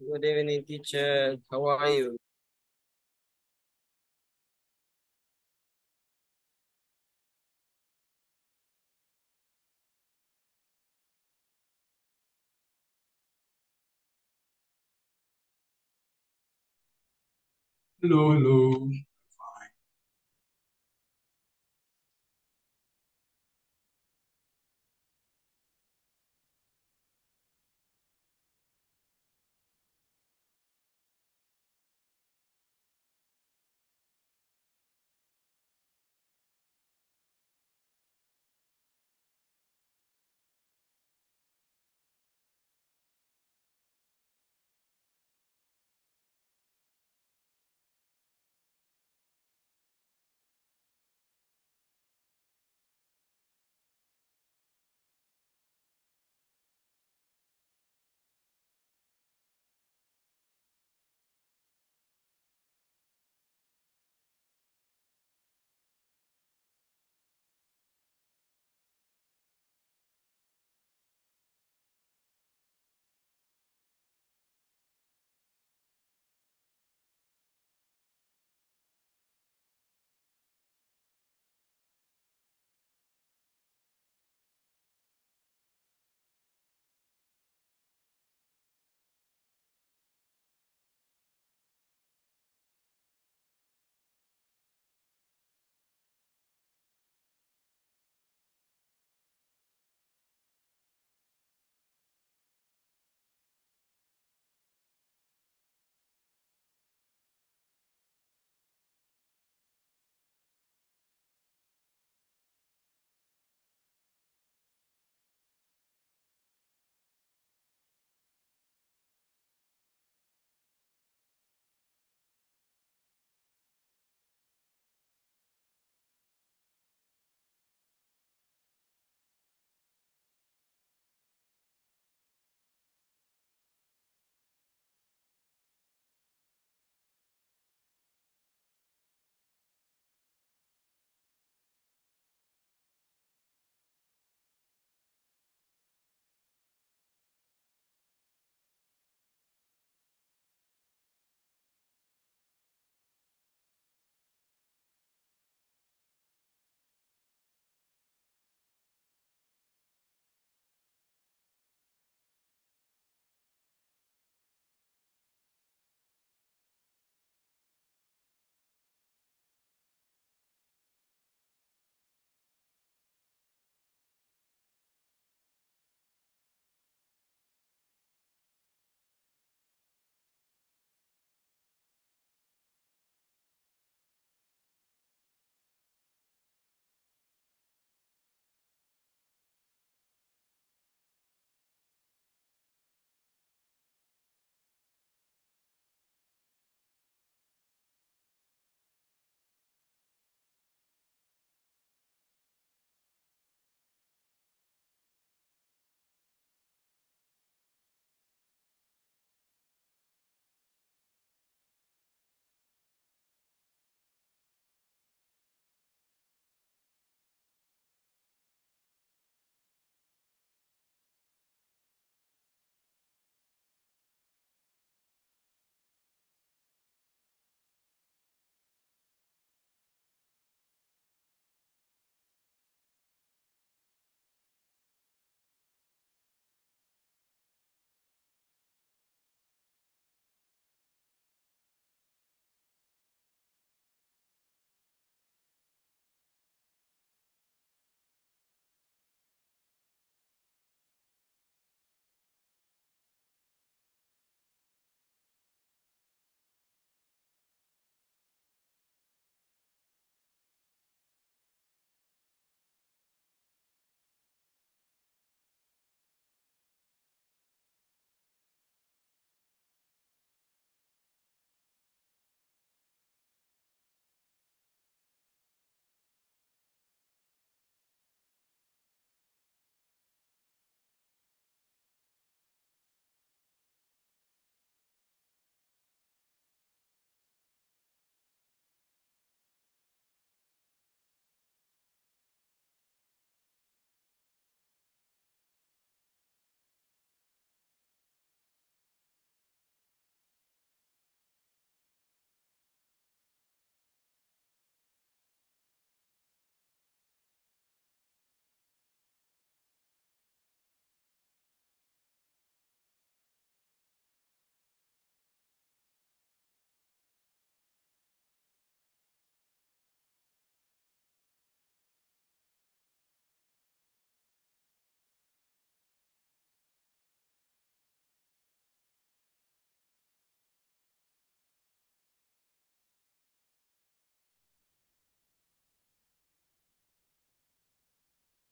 Good evening, teacher. How are you? Hello, hello.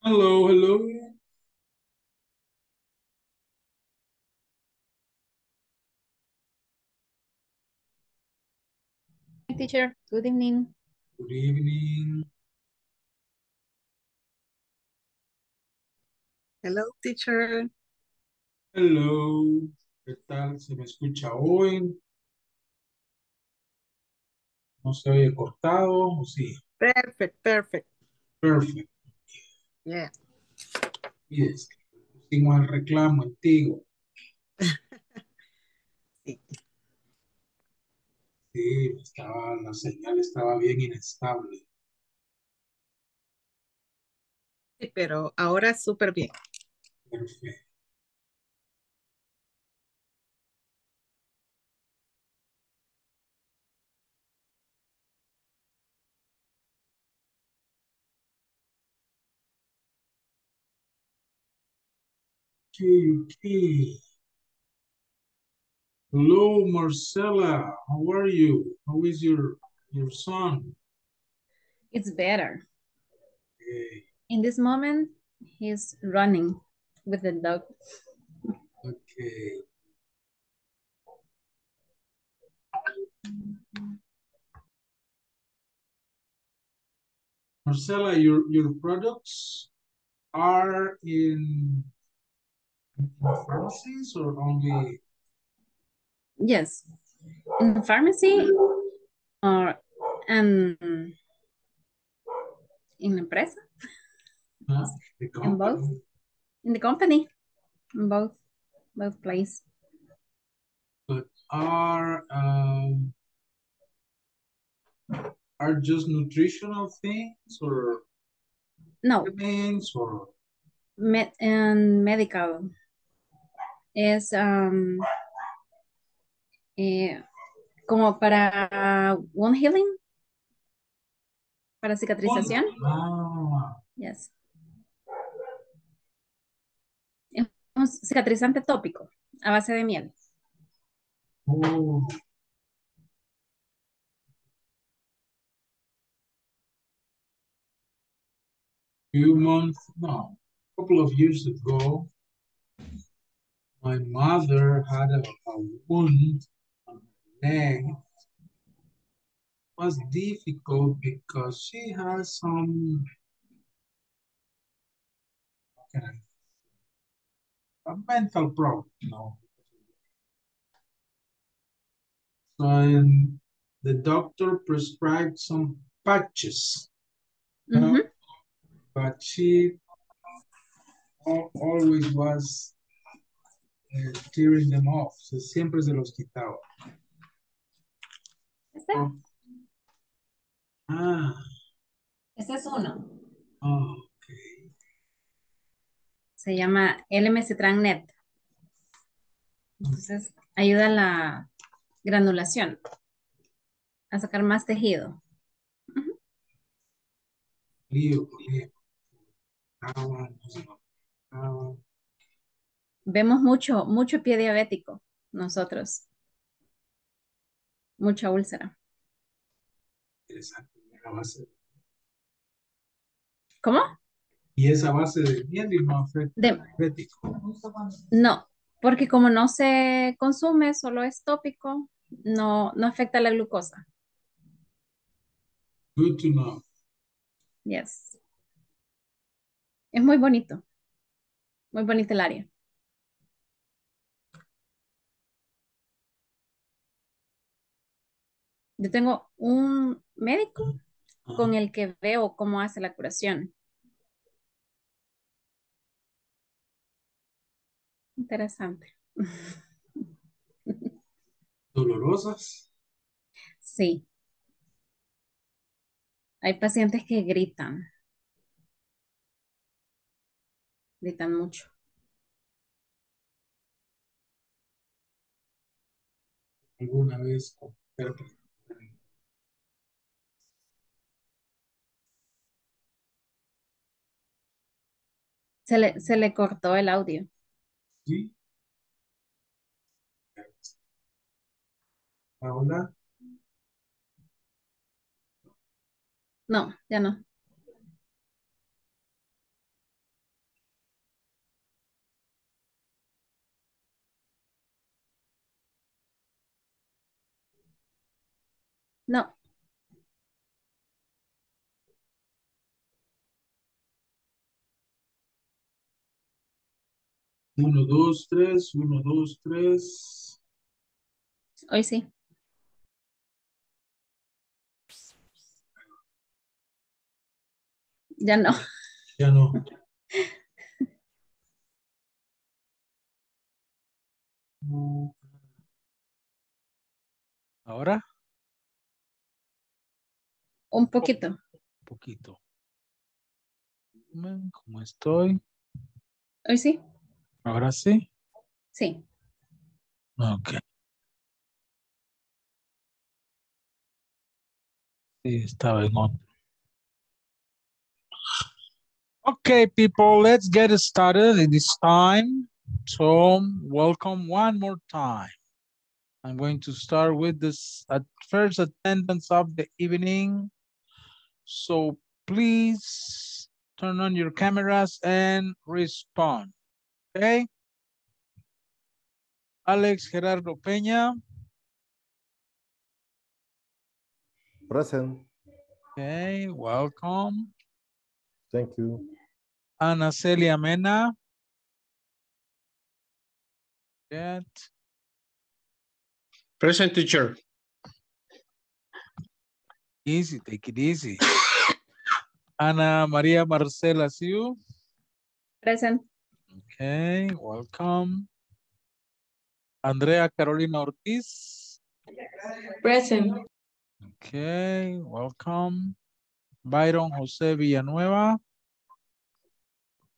Hello, hello. Hi, teacher. Good evening. Good evening. Hello, teacher. Hello. ¿Qué tal? ¿Se me escucha hoy? ¿No se oye cortado? ¿O sí? Perfect, perfect. Perfect. Yeah. Yes. Tengo el reclamo antiguo. Sí. Sí, estaba, la señal estaba bien inestable. Sí, pero ahora súper bien. Perfecto. Okay, okay. Hello, Marcela. How are you? How is your your son? It's better. Okay, In this moment, he's running with the dog. okay. Marcela, your your products are in, in pharmacies or only Yes. In the pharmacy or and in empresa, huh, the In both? in the company, in both, both place. But are um are just nutritional things or No, vitamins or med and medical es um, eh, como para wound healing, para cicatrización. Ah, Yes. Es un cicatrizante tópico a base de miel. oh, few months, no, a couple of years ago, my mother had a, a wound on her leg. was difficult because she has some can mental problem, know. So and the doctor prescribed some patches, know, Ujú. but she always was uh, tearing them off. Siempre se los quitaba. Este, Oh. Ah, este es uno. oh, okay. Se llama LMC Net. Entonces, ayuda a la granulación, a sacar más tejido. Lío, lío. Ah, no sé. Ah, Vemos mucho, mucho pie diabético nosotros. Mucha úlcera. interesante. La base- ¿Cómo? Y esa base de miel y no afecta diabético. no, porque como no se consume, solo es tópico, no, no afecta la glucosa. Good to know. Yes. Es muy bonito. Muy bonito el área. Yo tengo un médico con el que veo cómo hace la curación. Interesante. Dolorosas. Sí. Hay pacientes que gritan. Gritan mucho. Alguna vez con Se le, se le cortó el audio. Sí. Ahora. No, ya no. No. Uno, dos, tres, uno, dos, tres. Hoy sí. Ya no. Ya no. Mm, Ahora, Un poquito. un poquito. ¿Cómo estoy? Hoy sí. Ahora sí. Sí. Ok. Sí, estaba en otro. Okay, people, let's get started. It is time. So, welcome one more time. I'm going to start with this at first attendance of the evening. So please turn on your cameras and respond. Okay? Alex Gerardo Peña. Present. Okay, welcome. Thank you. Ana Celia Mena. Get. Present teacher. Easy, take it easy. Ana María Marcela Siu. Present. Okay, welcome. Andrea Carolina Ortiz. Present. Okay, welcome. Byron José Villanueva.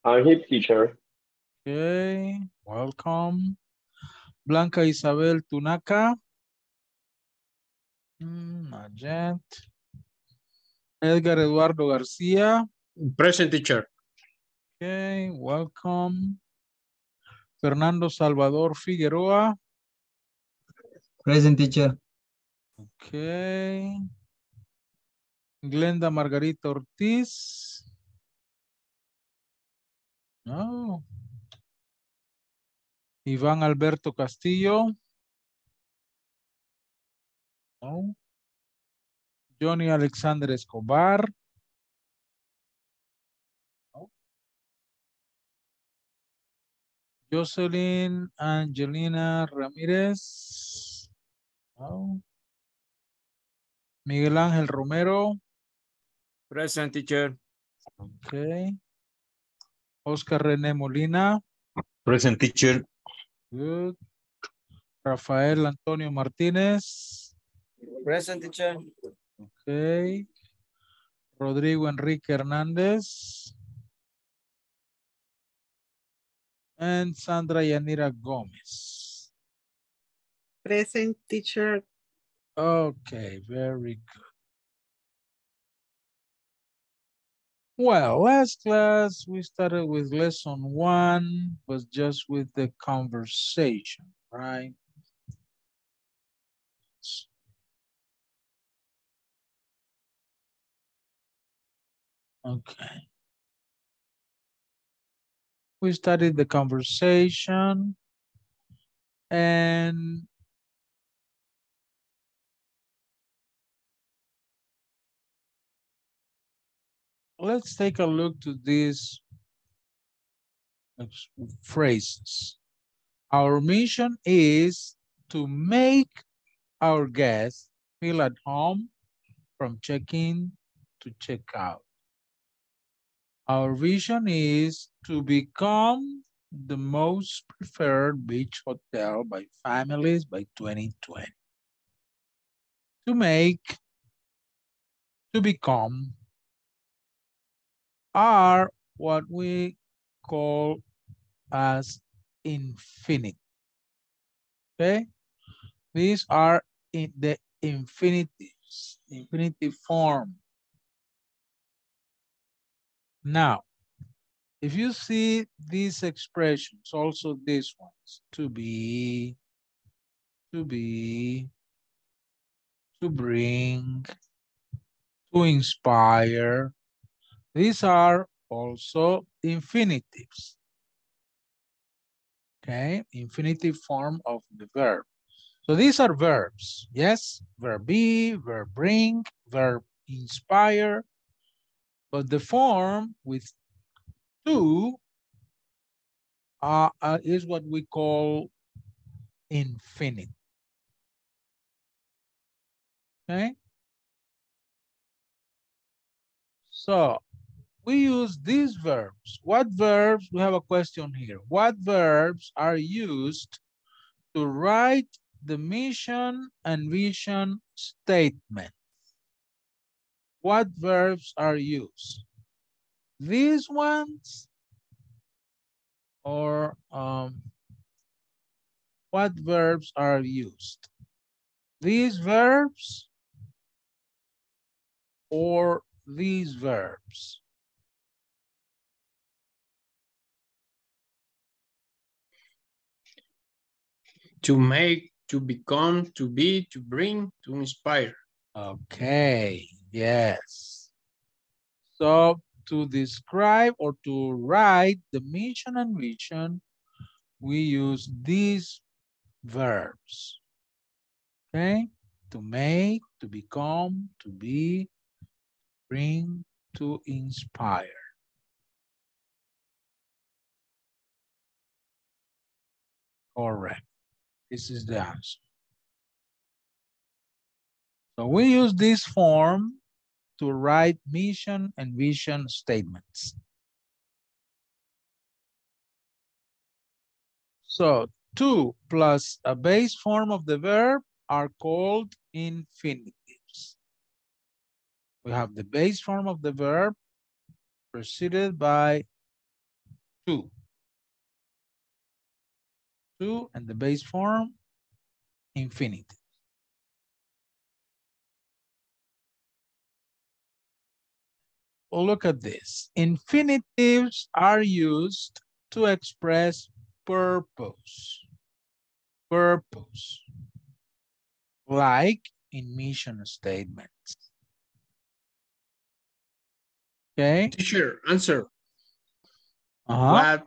I'm hip teacher. Okay, welcome. Blanca Isabel Tunaca. Mm, not yet. Edgar Eduardo Garcia. Present teacher. Okay, welcome. Fernando Salvador Figueroa. Present teacher. Okay. Glenda Margarita Ortiz. No. Iván Alberto Castillo. No. Johnny Alexander Escobar. Jocelyn Angelina Ramírez. Miguel Ángel Romero. Present teacher. Okay. Oscar René Molina. Present teacher. Good. Rafael Antonio Martínez. Present teacher. Okay. Rodrigo Enrique Hernández. And Sandra Yanira Gómez. Present teacher. Okay, very good. Well, last class we started with lesson one, was just with the conversation, right? Okay. We studied the conversation and let's take a look to these phrases. Our mission is to make our guests feel at home from check-in to check-out. Our vision is to become the most preferred beach hotel by families by 2020. To make, to become, are what we call as infinite. Okay? These are in the infinitives, infinitive form. Now, if you see these expressions, also these ones, to be, to be, to bring, to inspire, these are also infinitives. Okay, infinitive form of the verb. So these are verbs, yes? Verb be, verb bring, verb inspire. But the form with to uh, uh, is what we call infinite. Okay? So we use these verbs. What verbs? We have a question here. What verbs are used to write the mission and vision statement? What verbs are used? These ones or um, what verbs are used? These verbs or these verbs? To make, to become, to be, to bring, to inspire. Okay, yes. So to describe or to write the mission and vision, we use these verbs. Okay, to make, to become, to be, bring, to inspire. Correct. This is the answer. So we use this form to write mission and vision statements. So to plus a base form of the verb are called infinitives. We have the base form of the verb preceded by to. To and the base form infinitive. Look at this. Infinitives are used to express purpose. Purpose. Like in mission statements. Okay. Teacher, answer. Uh-huh. What,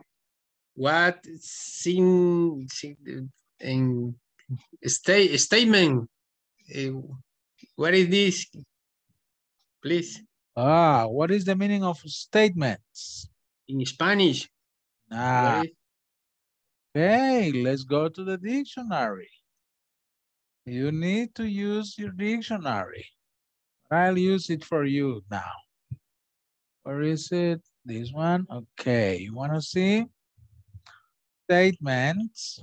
what sin, sin- in state, statement? eh, what is this? Please, Ah, what is the meaning of statements? in Spanish. Ah, okay, let's go to the dictionary. You need to use your dictionary. I'll use it for you now. Where is it? This one? Okay, you want to see? Statements.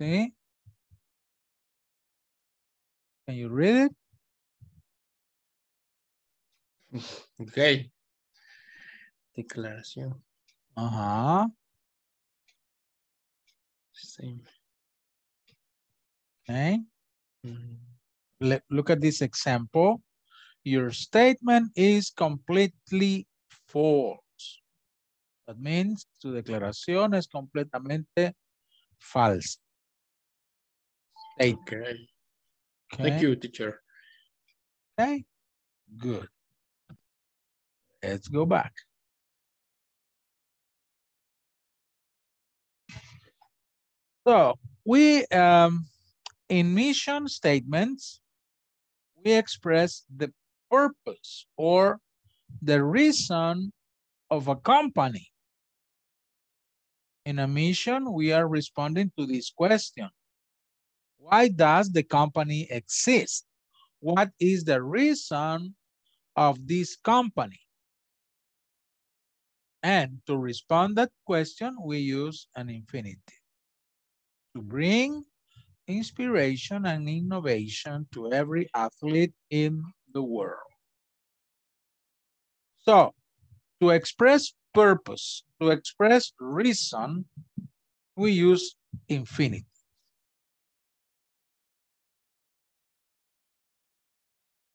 See? Can you read it? Okay. Declaración. Uh-huh. Same. Okay. Mm, Let, look at this example. Your statement is completely false. That means tu declaración es completamente falsa. State, Okay. Okay? Thank you, teacher. Okay, good. Let's go back. So we, um, in mission statements, we express the purpose or the reason of a company. In a mission, we are responding to this question. Why does the company exist? What is the reason of this company? And to respond that question, we use an infinitive to bring inspiration and innovation to every athlete in the world. So, to express purpose, to express reason, we use infinitive.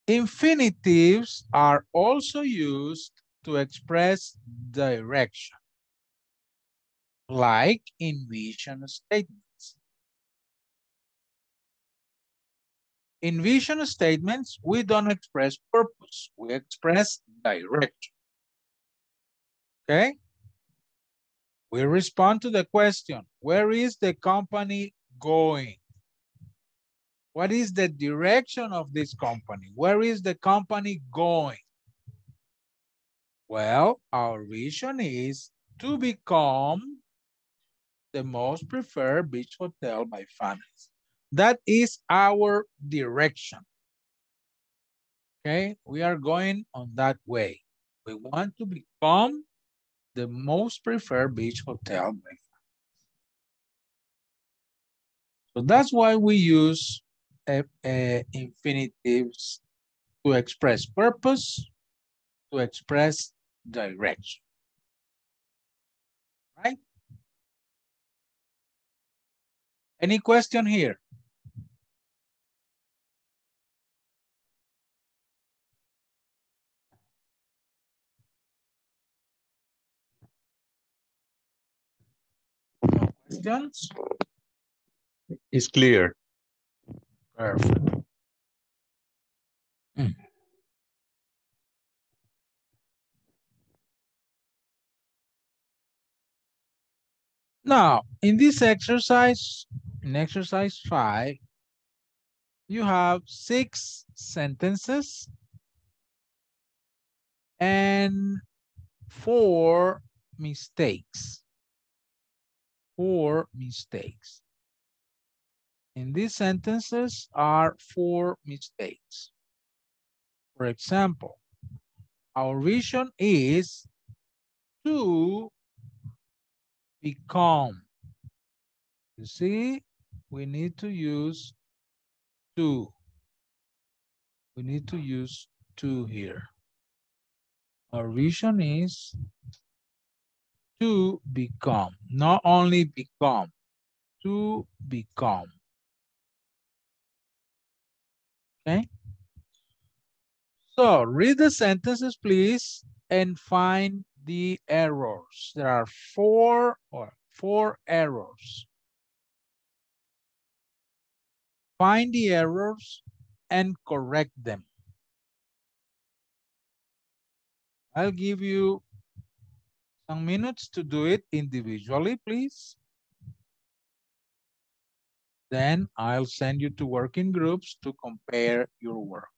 Infinitives are also used to express direction, like in vision statements. In vision statements, we don't express purpose, we express direction. Okay? We respond to the question, where is the company going? What is the direction of this company? Where is the company going? Well, our vision is to become the most preferred beach hotel by families. That is our direction. Okay, we are going on that way. We want to become the most preferred beach hotel by families. So that's why we use uh, uh, infinitives to express purpose, to express direction. Right? Any question here? Questions? It's clear. Perfect. Mm. Now, in this exercise, in exercise five, you have six sentences and four mistakes. Four mistakes. In these sentences are four mistakes. For example, our vision is to become. You see, we need to use to. We need to use to here. Our vision is to become, not only become, to become. Okay. So read the sentences, please, and find the errors. There are four or four errors. Find the errors and correct them. I'll give you some minutes to do it individually, please. Then I'll send you to working groups to compare your work.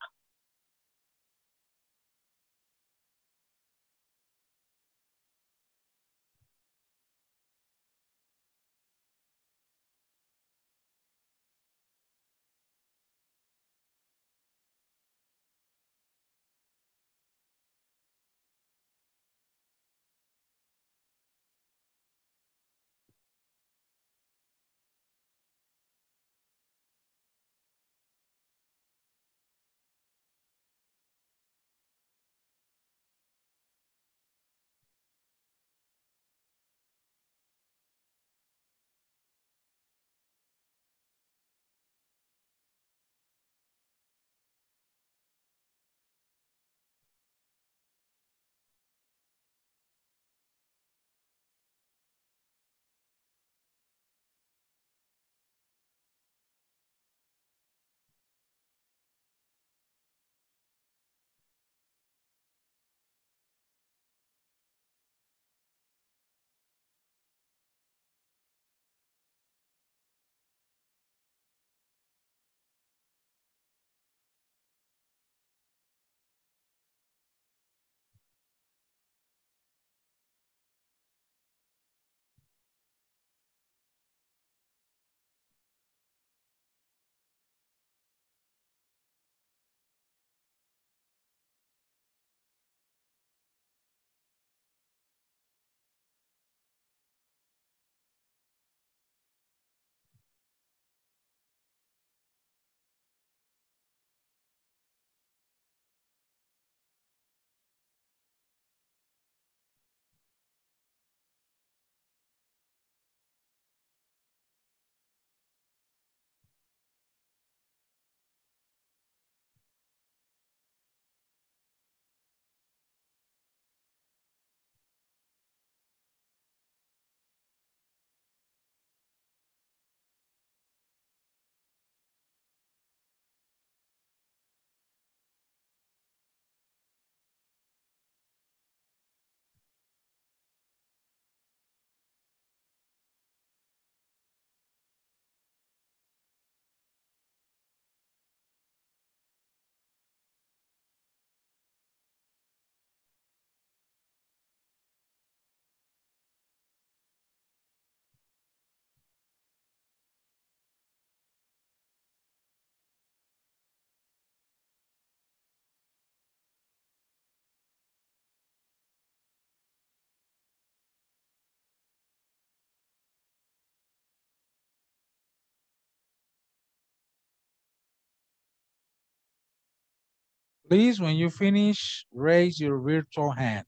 Please, when you finish, raise your virtual hand.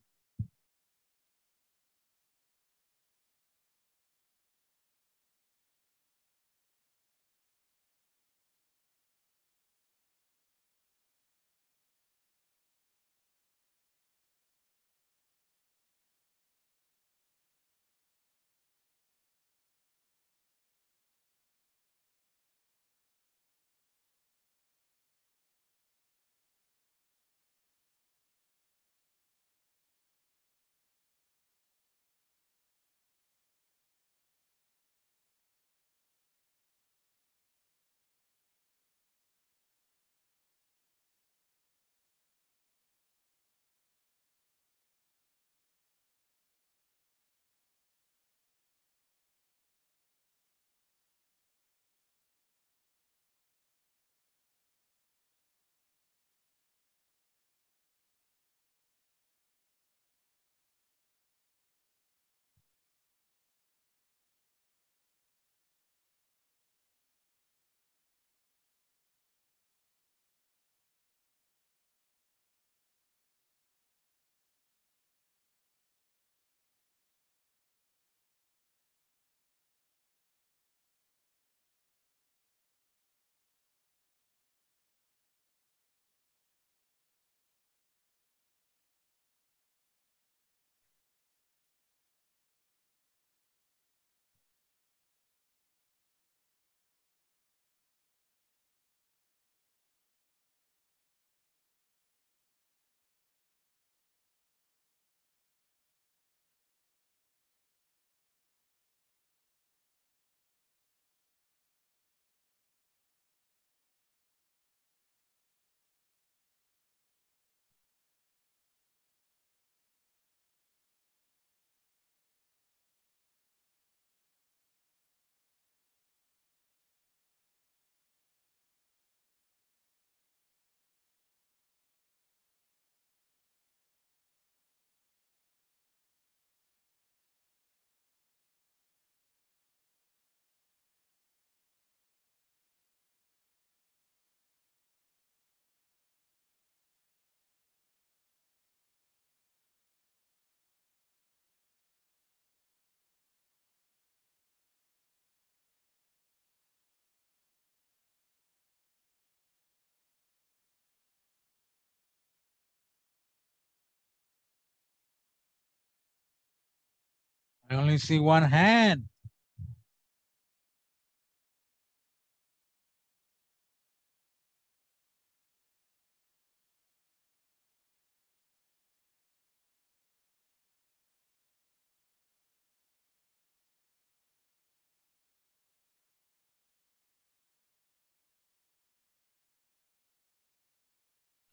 I only see one hand.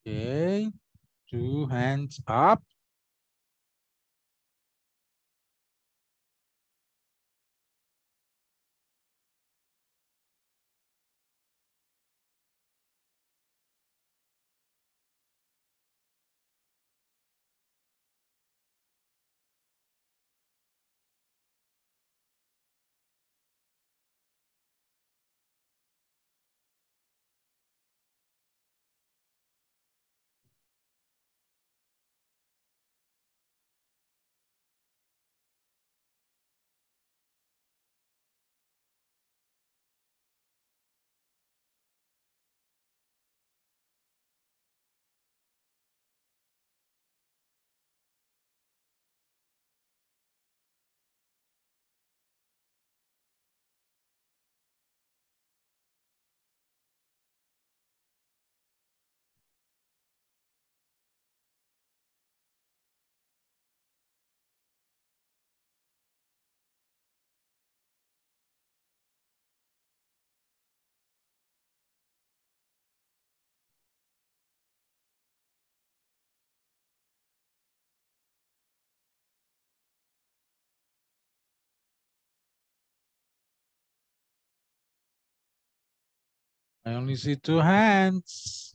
Okay, two hands up. I only see two hands.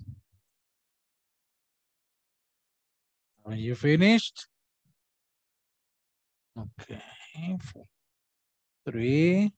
Are you finished? Okay, four, three.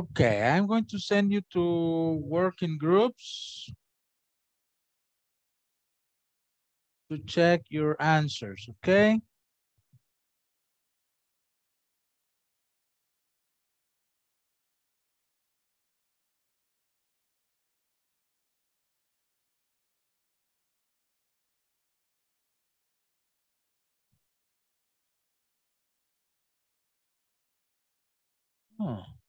Okay, I'm going to send you to work in groups to check your answers, okay? Oh.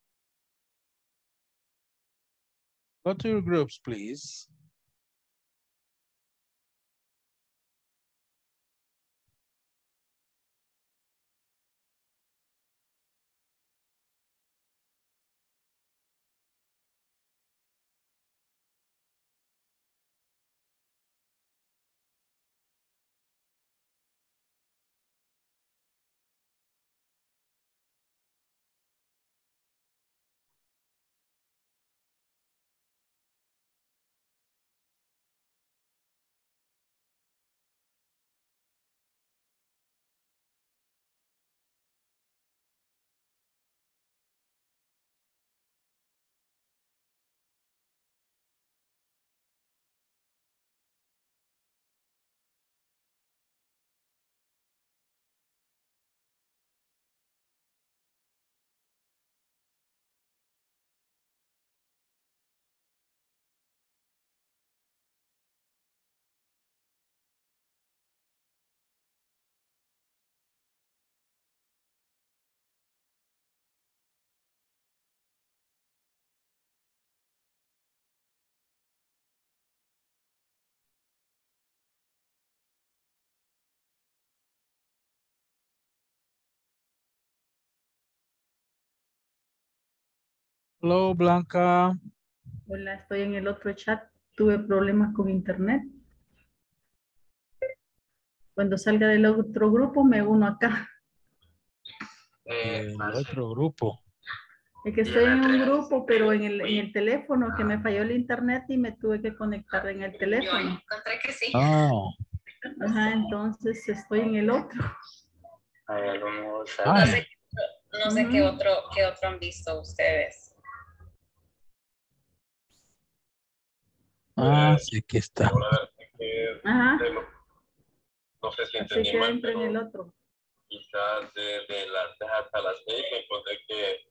Go to your groups, please. Hello, Blanca. Hola, estoy en el otro chat. Tuve problemas con internet. Cuando salga del otro grupo me uno acá. El otro grupo. Es que estoy en un grupo, pero en el, en el teléfono que me falló el internet y me tuve que conectar en el teléfono. Encontré que sí. Oh, Ajá, entonces estoy en el otro. ah, No sé, no sé qué otro, qué otro han visto ustedes. Ah, sí, aquí está. Ajá, No sé si así entendí que mal, entro en el pero otro. quizás desde las 3 hasta las 6 me encontré que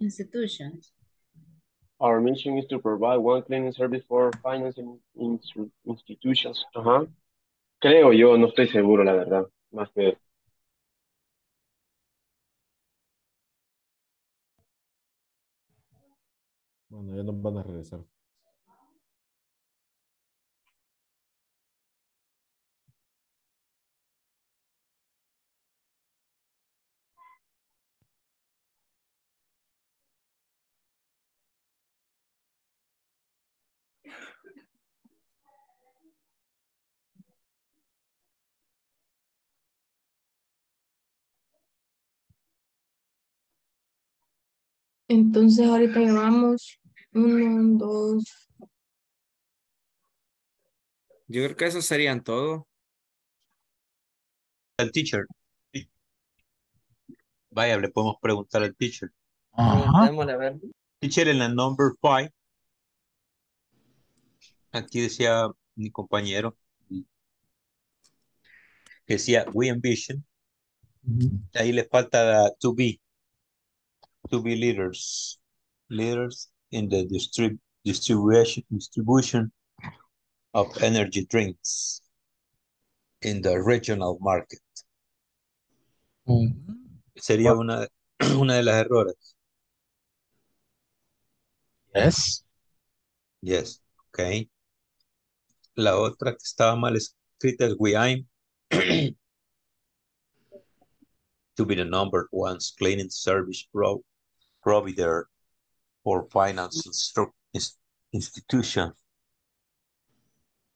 Institutions. Our mission is to provide one cleaning service for financing in- institutions. Ajá. Creo yo, no estoy seguro, la verdad. Más que Bueno, ya nos van a regresar. Entonces ahorita llevamos uno, dos, Yo creo que eso serían todo. Al teacher. Vaya, le podemos preguntar al teacher. Preguntémosle a ver. Teacher, en la number five, aquí decía mi compañero, que decía we envision, ahí le falta la to be, to be leaders, leaders in the distrib distribution, distribution of energy drinks in the regional market. Sería una, una de las errores. Yes. Yes, okay. La otra que estaba mal escrita es we aim to be the number one cleaning service pro provider for financial stru- ins- institution.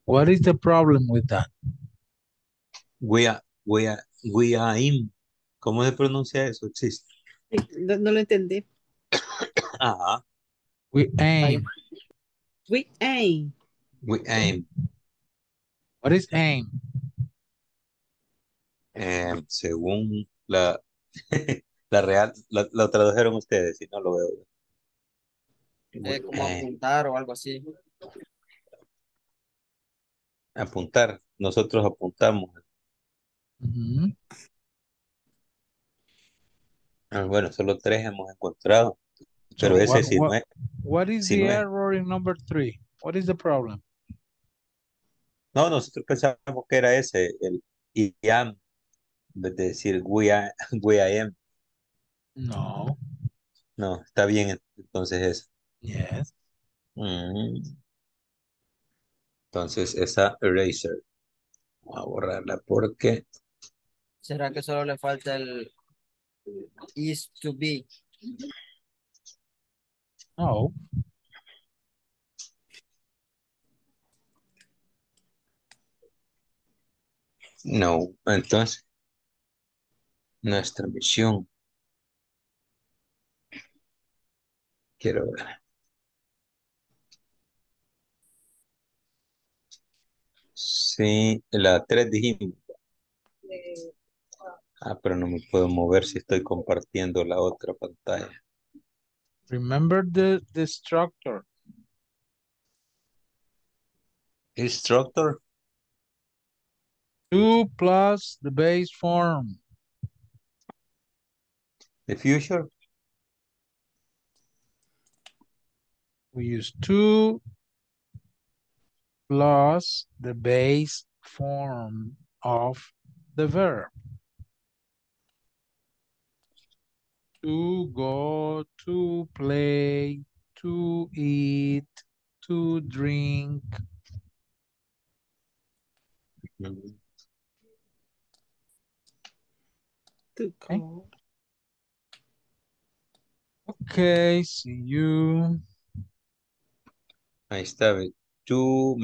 What is the problem with that? We are, we are, we aim. ¿Cómo se pronuncia eso? Existe. No, no lo entendí. Ajá. We aim. We aim. We aim. What is aim? Eh, según la, la real, la, la tradujeron ustedes, si no lo veo. Eh, como apuntar o algo así. apuntar. Nosotros apuntamos. Ah, bueno, solo tres hemos encontrado. Pero So ese what- sí no es. What is sí the no es. error in number three? What is the problem? No, nosotros pensábamos que era ese, el I am, en vez de decir we, are, we I am. No. No, está bien entonces es. Yes. Mm. Entonces esa eraser. Voy a borrarla porque ¿Será que solo le falta el is to be? No. no. Entonces, nuestra misión. Quiero ver. Sí, la 3 dijimos. Ah, pero no me puedo mover si estoy compartiendo la otra pantalla. Remember the, the structure. Instructor, Two plus the base form. The future, We use to plus the base form of the verb. To go, to play, to eat, to drink. To go. Okay, see you. ahí está, ve. To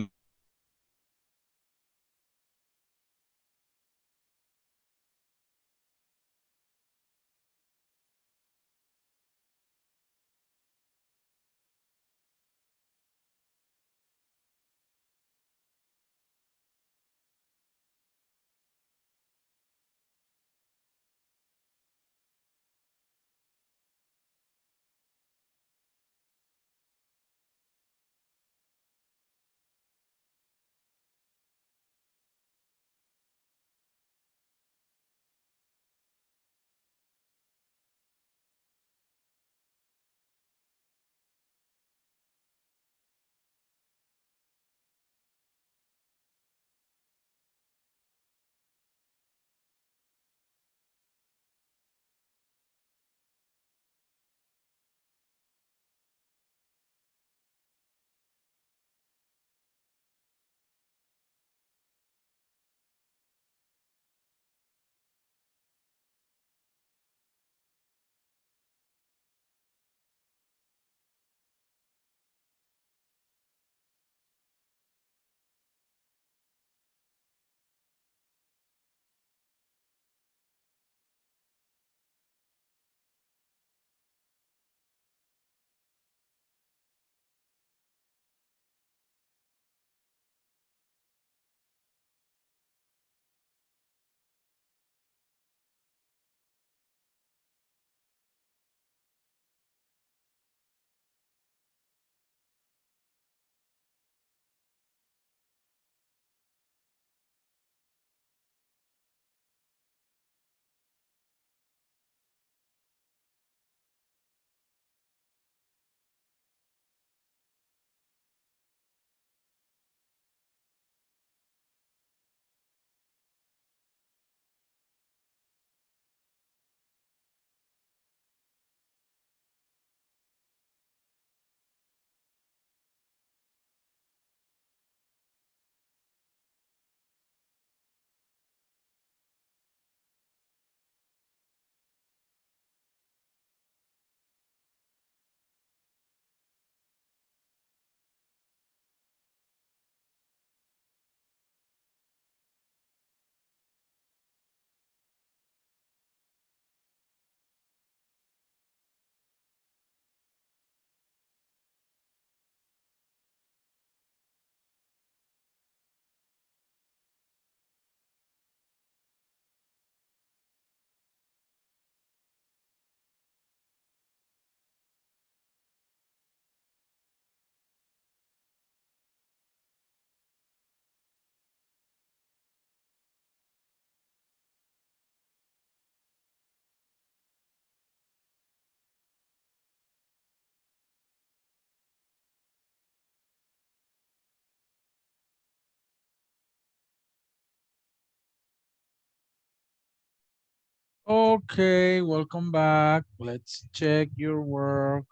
Okay, welcome back. Let's check your work.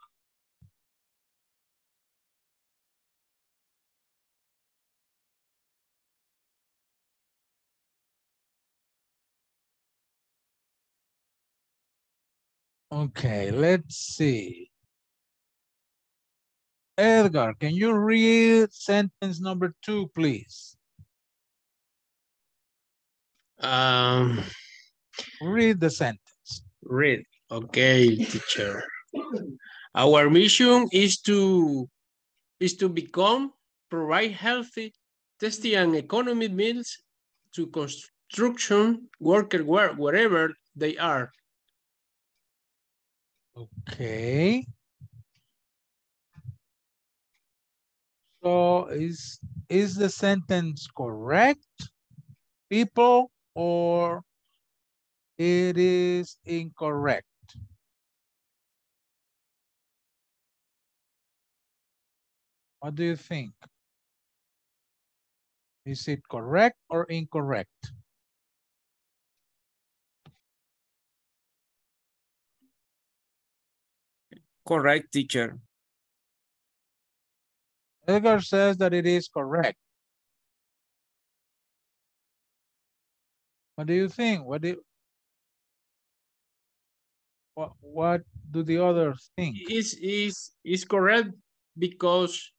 Okay, let's see. Edgar, can you read sentence number two, please? Um, Read the sentence. read. Okay, teacher. Our mission is to is to become provide healthy, tasty and economic meals to construction worker where, wherever they are. Okay. So is, is the sentence correct, people, or it is incorrect? What do you think? Is it correct or incorrect? Correct, teacher. Edgar says that it is correct. What do you think? What do you, what, what do the others think? Is is is correct because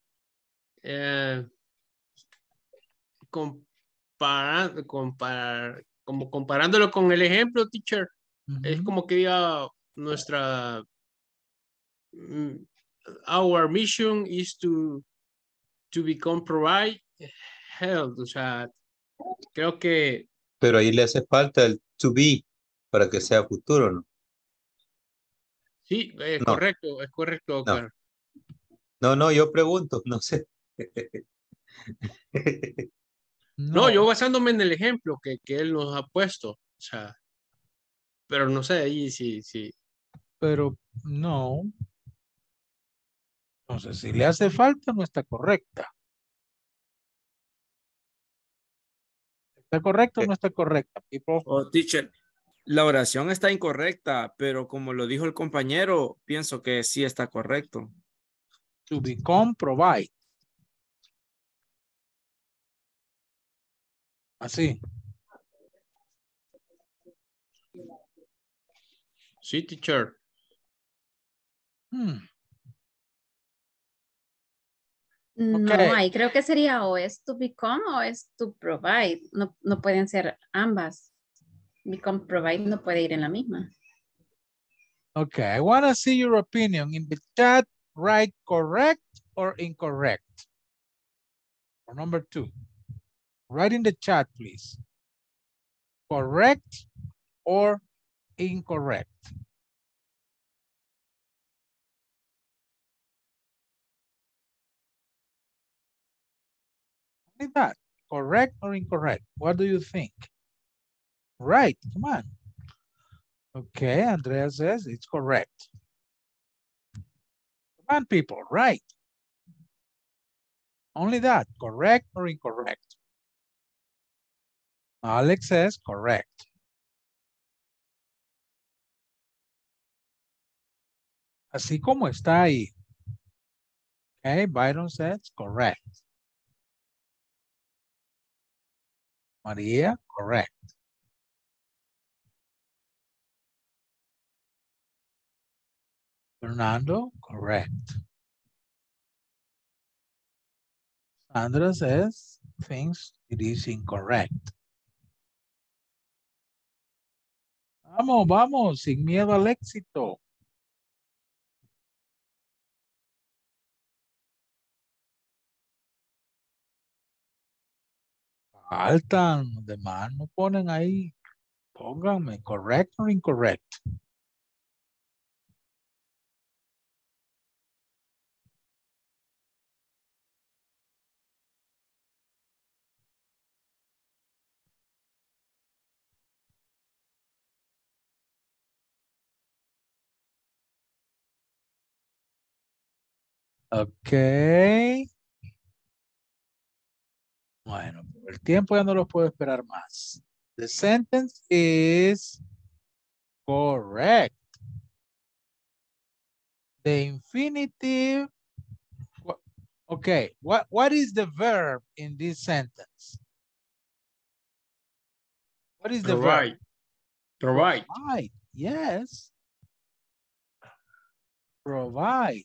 uh, comparando, comparar, como comparándolo con el ejemplo, teacher, es como que diga nuestra mm, our mission is to to become provide health, o sea, creo que Pero ahí le hace falta el to be para que sea futuro, ¿no? Sí, es No. correcto, es correcto, Oscar. No, no, yo pregunto, no sé. No, yo basándome en el ejemplo que, que él nos ha puesto, o sea, pero no sé, ahí sí, sí. Pero no. Entonces, si le hace falta, no está correcta. ¿Está correcta o no está correcta, people? Oh, teacher, la oración está incorrecta, pero como lo dijo el compañero, pienso que sí está correcto. To become, provide. Así. Sí, teacher. Hmm. No hay, creo que sería o es to become o es to provide. No, no pueden ser ambas. Become provide no puede ir en la misma. Okay, I want to see your opinion. In the chat, write correct or incorrect. Or number two. Write in the chat, please. Correct or incorrect. Only that, correct or incorrect? What do you think? Right, come on. Okay, Andrea says it's correct. Come on, people, right. Only that, correct or incorrect? Alex says correct. Así como está ahí. Okay, Byron says correct. Maria, correct. Fernando, correct. Sandra says thinks it is incorrect. Vamos, vamos, sin miedo al éxito. Faltan, los demás no ponen ahí. Pónganme, correct or incorrect. Ok. Bueno, por el tiempo ya no los puedo esperar más. The sentence is Correct. The infinitive. Okay, what, what is the verb in this sentence? What is the Provide. verb? Provide. Provide, yes. Provide.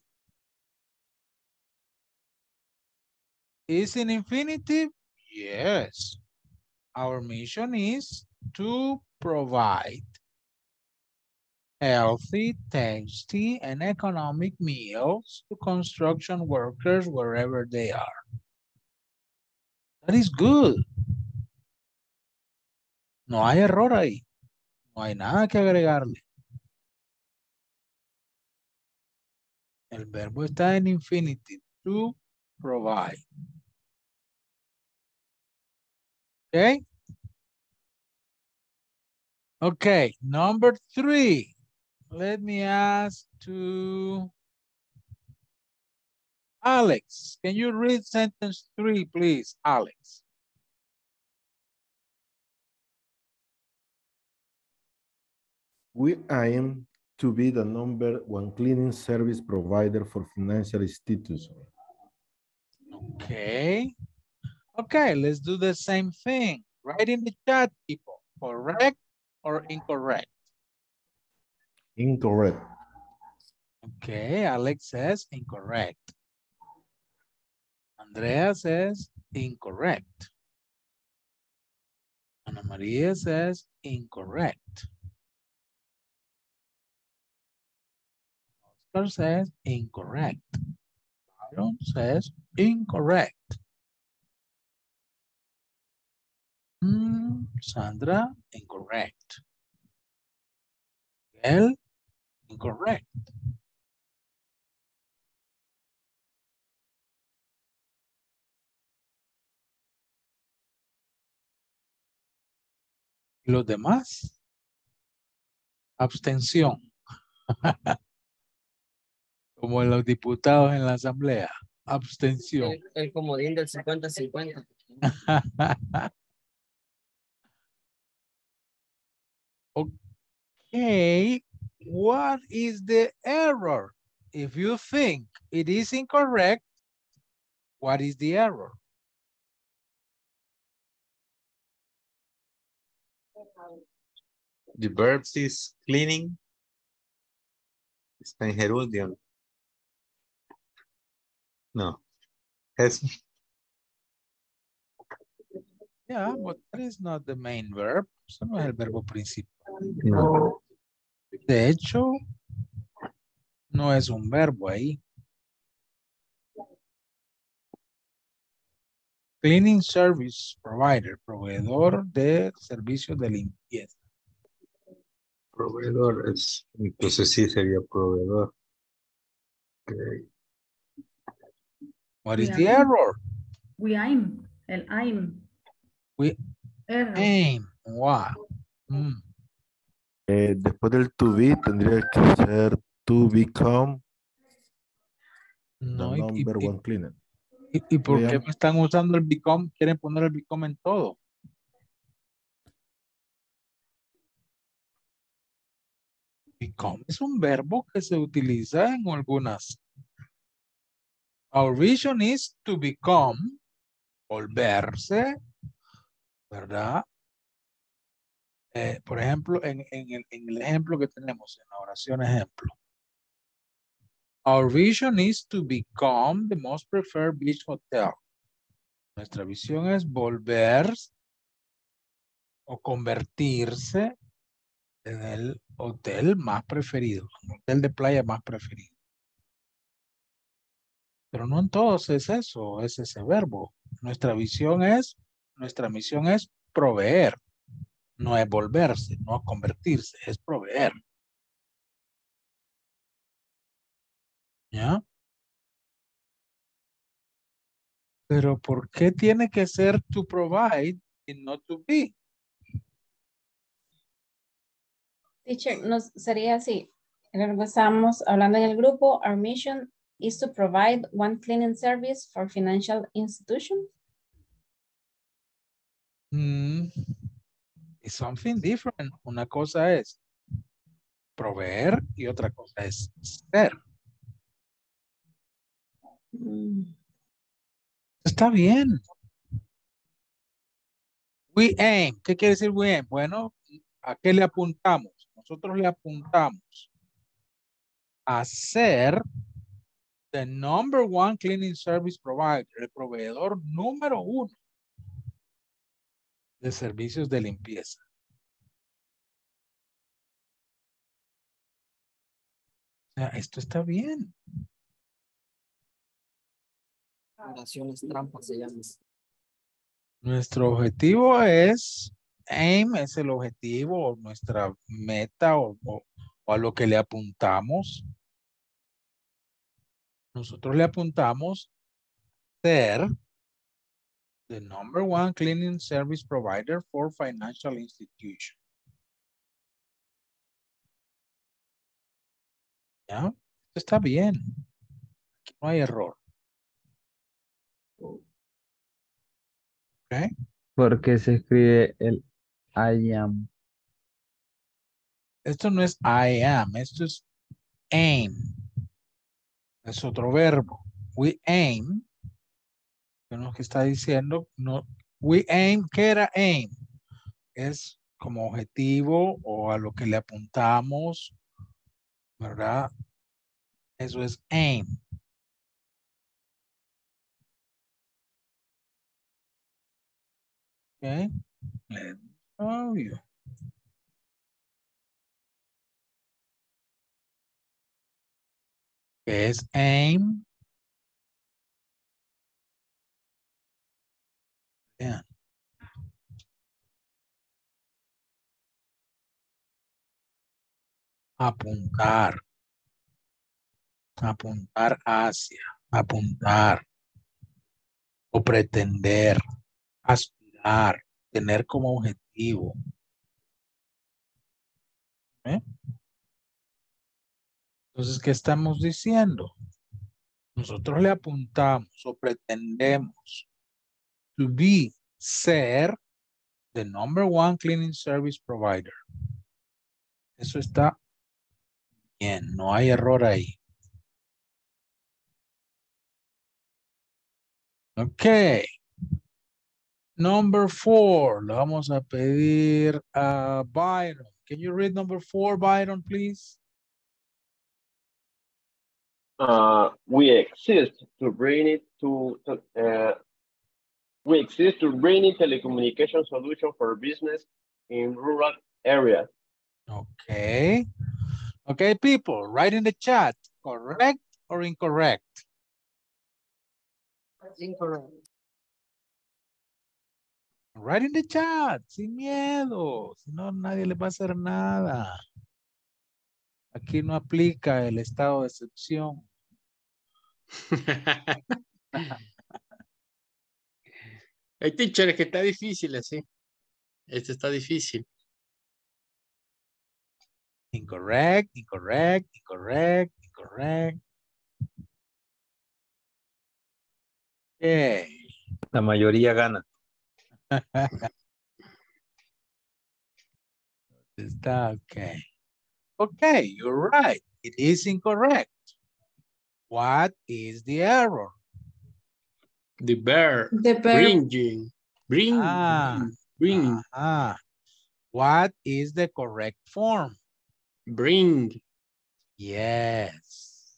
Is an infinitive? Yes. Our mission is to provide healthy, tasty, and economic meals to construction workers wherever they are. That is good. No hay error ahí. No hay nada que agregarle. El verbo está en infinitive. To provide. Okay. Okay, number three. Let me ask to Alex. Can you read sentence three, please, Alex? We aim to be the number one cleaning service provider for financial institutions. Okay. Okay, let's do the same thing. Write in the chat, people. Correct or incorrect? Incorrect. Okay, Alex says incorrect. Andrea says incorrect. Ana Maria says incorrect. Oscar says incorrect. Byron says incorrect. Mm, Sandra, incorrect. Miguel, incorrect. ¿Y los demás? Abstención. Como los diputados en la asamblea. Abstención. El, el comodín del 50-50. Okay, what is the error? If you think it is incorrect, what is the error? The verb is cleaning. Está en gerundio. No. Es, Yeah, but that is not the main verb. Eso no es el verbo principal. no. De hecho, no es un verbo ahí. Cleaning service provider, proveedor de servicios de limpieza. Proveedor es, entonces sí sería proveedor. Ok. What is We the aim. error? We aim. El aim. We Error. aim. Wow. Mm. Eh, después del to be tendría que ser to become the No, y- number y- one cleaner. ¿Y, y por qué me están usando el become? Quieren poner el become en todo. Become es un verbo que se utiliza en algunas. Our vision is to become, volverse, ¿verdad? Eh, por ejemplo, en, en en el ejemplo que tenemos, en la oración ejemplo. Our vision is to become the most preferred beach hotel. Nuestra visión es volver o convertirse en el hotel más preferido, el hotel de playa más preferido. Pero no en todos es eso, es ese verbo. Nuestra visión es, nuestra misión es proveer, no es volverse, no es convertirse, es proveer. ¿Ya? Pero ¿por qué tiene que ser to provide y no to be? Teacher, nos sería así. Estamos hablando en el grupo. Our mission is to provide one cleaning service for financial institutions. Mm, it's something different. Una cosa es proveer y otra cosa es ser. Está bien. We aim. ¿Qué quiere decir we aim? Bueno, ¿a qué le apuntamos? Nosotros le apuntamos a ser the number one cleaning service provider, el proveedor número uno de servicios de limpieza. O sea, esto está bien. Oraciones trampas se llaman. Nuestro objetivo es, aim es el objetivo o nuestra meta o, o- o a lo que le apuntamos. Nosotros le apuntamos ser the number one cleaning service provider for financial institution. ¿Ya? Esto está bien. Aquí no hay error. ¿Ok? Porque se escribe el I am. Esto no es I am, esto es aim. Es otro verbo. We aim. ¿Qué es lo que está diciendo? No, we aim, ¿qué era aim? Es como objetivo o a lo que le apuntamos, ¿verdad? Eso es aim. Okay. ¿Qué es aim? Apuntar. Apuntar hacia. Apuntar. O pretender. Aspirar. Tener como objetivo. ¿Eh? Entonces, ¿qué estamos diciendo? Nosotros le apuntamos o pretendemos to be, ser, the number one cleaning service provider. Eso está bien, no hay error ahí. Ok. Number four, le vamos a pedir a Byron. Can you read number four, Byron, please? Uh, we exist to bring it to, to, uh, we exist to bring in telecommunication solution for business in rural areas. Okay. Okay, people, write in the chat, correct or incorrect? Incorrect. Write in the chat, sin miedo, si no nadie le va a hacer nada. Aquí no aplica el estado de excepción. Hay teacher que está difícil así. Este está difícil. Incorrect, incorrect, incorrect, incorrect. Okay. La mayoría gana. Está okay. Okay, you're right. It is incorrect. What is the error? The bear. The bear. Bringing. Bring. Ah, Bring. ah. What is the correct form? Bring. Yes.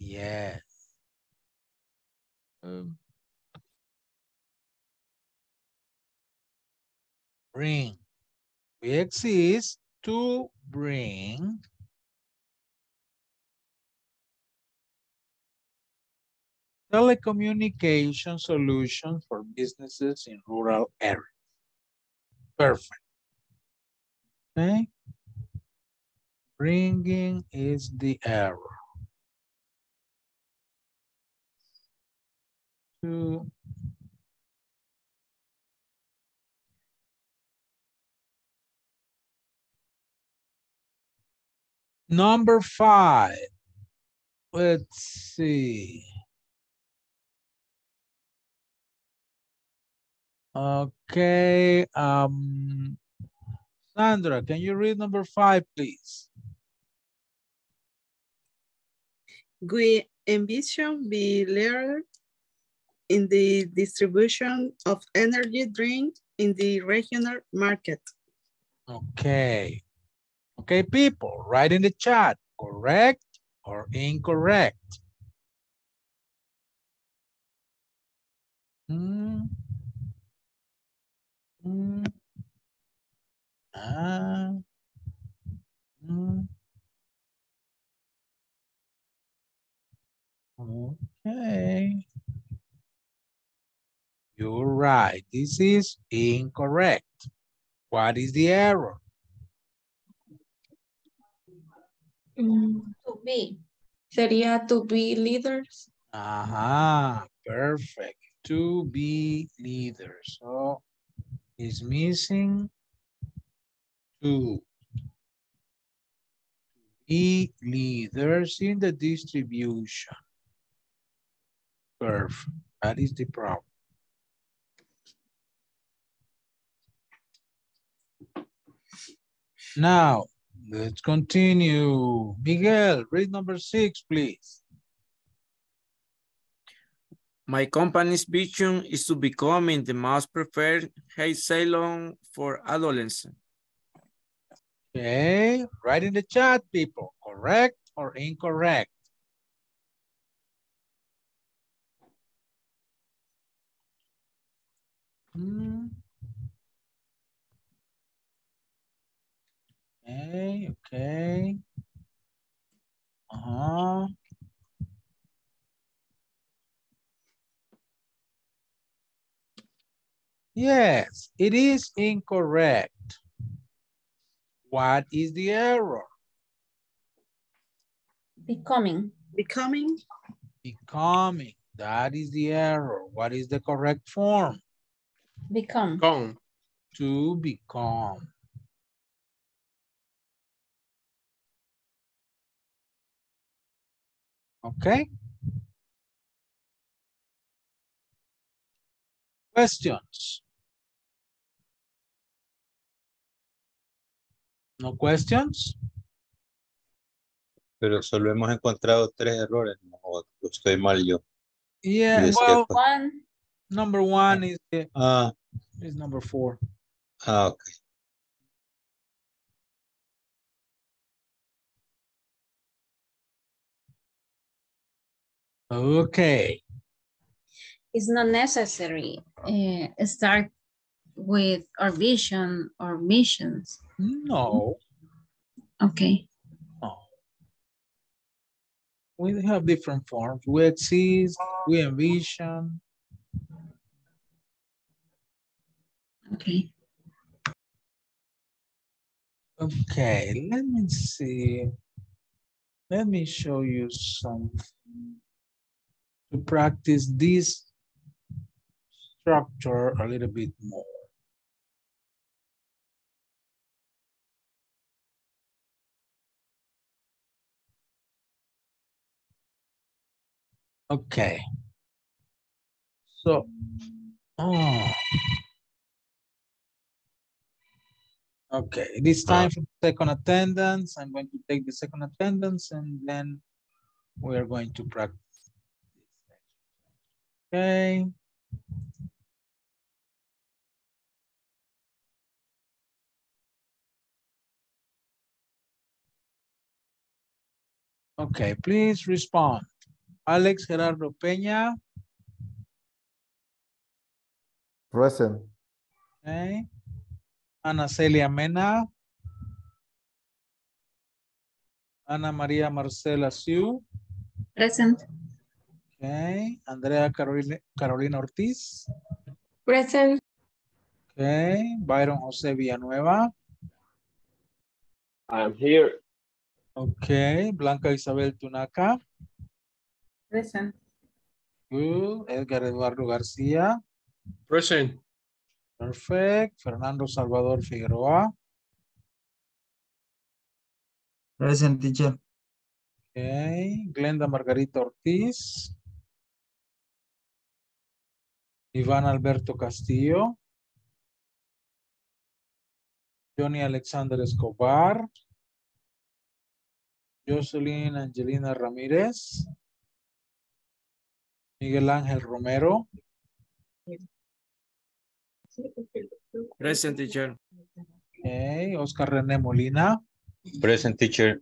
Yes. Um, bring. We exist to bring telecommunication solutions for businesses in rural areas. Perfect. Okay. Bringing is the error. To Number five. Let's see. Okay, um, Sandra, can you read number five, please? We envision be leader in the distribution of energy drink in the regional market. Okay. Okay, people, write in the chat, correct or incorrect? Hmm. Hmm. Ah. Hmm. Okay. You're right. This is incorrect. What is the error? Mm, To be. Sería to be leaders. Aha, perfect. To be leaders. So is missing to be leaders in the distribution. Perfect. That is the problem. Now, let's continue. Miguel, read number six, please. My company's vision is to becoming the most preferred hair salon for adolescents. Okay, write in the chat, people. Correct or incorrect? Hmm. Okay, okay. Uh-huh. Yes, it is incorrect. What is the error? Becoming. Becoming. Becoming. That is the error. What is the correct form? Become. Con. To become. Okay. Questions? No questions? Pero solo hemos encontrado tres errores, ¿no? O estoy mal yo. Yeah, Y well. One. number one is, the- Ah, is number four. ah, ok. Okay. It's not necessary. Uh, start with our vision or missions. No, Okay. no. We have different forms. We exist, we envision. Okay. Okay, let me see. Let me show you something to practice this structure a little bit more. Okay. So, oh. Okay, it is time uh. for second attendance. I'm going to take the second attendance and then we are going to practice. Okay. Okay, please respond. Alex Gerardo Peña, Present. okay. Ana Celia Mena. Ana María Marcela Siu, Present. okay. Andrea Carolina, Carolina Ortiz, Present. okay. Byron José Villanueva, I'm here. okay. Blanca Isabel Tunaca, Present. good. Edgar Eduardo García, Present. perfect. Fernando Salvador Figueroa, Present teacher. okay. Glenda Margarita Ortiz, Iván Alberto Castillo, Johnny Alexander Escobar. Jocelyn Angelina Ramírez. Miguel Ángel Romero. Present teacher. Okay, Oscar René Molina. Present teacher.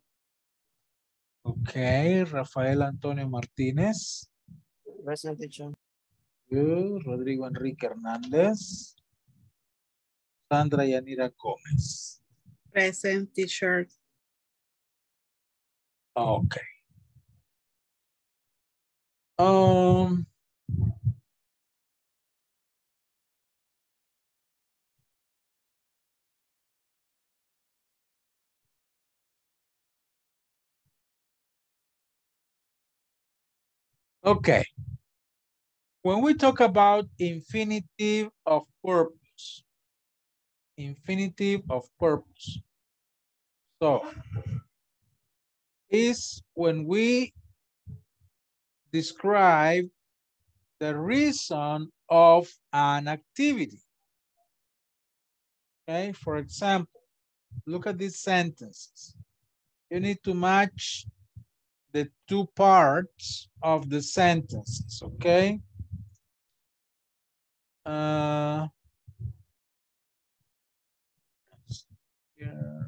Okay, Rafael Antonio Martínez. Present teacher. Good. Rodrigo Enrique Hernández. Sandra Yanira Gómez. Present teacher. Okay. Um. Okay. When we talk about infinitive of purpose, infinitive of purpose. So, is when we describe the reason of an activity. Okay, for example, look at these sentences. You need to match the two parts of the sentences, okay? Uh, here.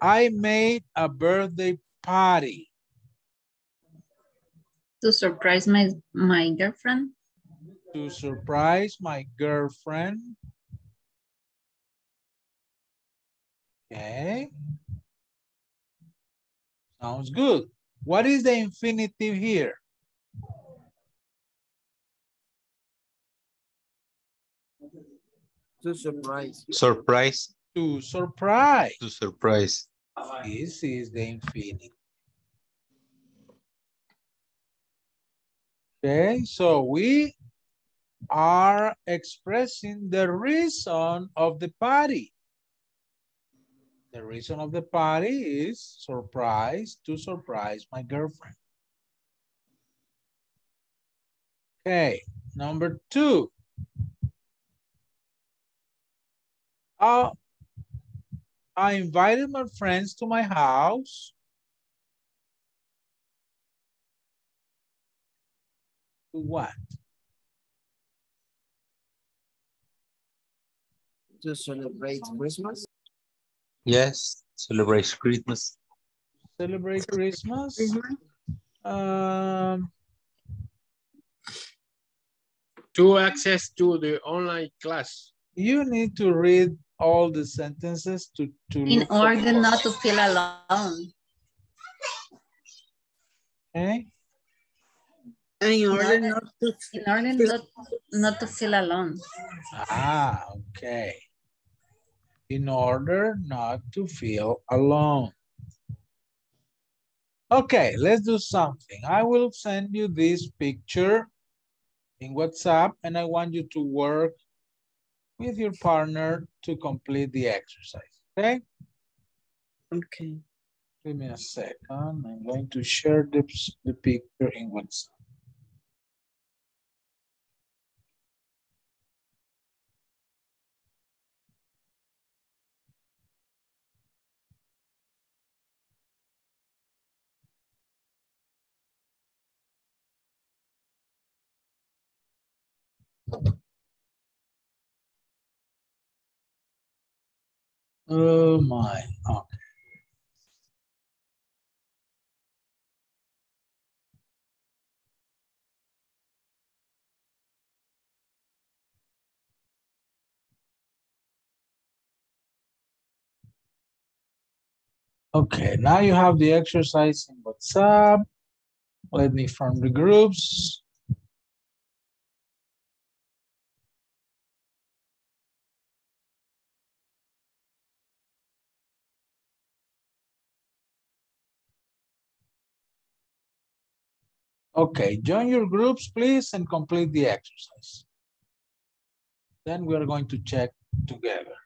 I made a birthday party. To surprise my, my girlfriend. To surprise my girlfriend. Okay. Sounds good. What is the infinitive here? To surprise. Surprise. To surprise. To surprise. This is the infinitive. Okay, so we are expressing the reason of the party. The reason of the party is surprise to surprise my girlfriend. Okay, number two. Uh, I invited my friends to my house. To what? To celebrate Christmas. Yes. Celebrate Christmas. Celebrate Christmas. Um, To access to the online class. you need to read all the sentences to, to In order not to feel alone. Okay. In order order- not to In order not, not to feel alone. Ah, okay. In order not to feel alone. Okay, let's do something. I will send you this picture in WhatsApp and I want you to work with your partner to complete the exercise, okay? Okay. Give me a second. I'm going to share the, the picture in WhatsApp. Oh my, okay. Okay, now you have the exercise in WhatsApp. Let me form the groups. Okay, join your groups, please, and complete the exercise. Then we are going to check together.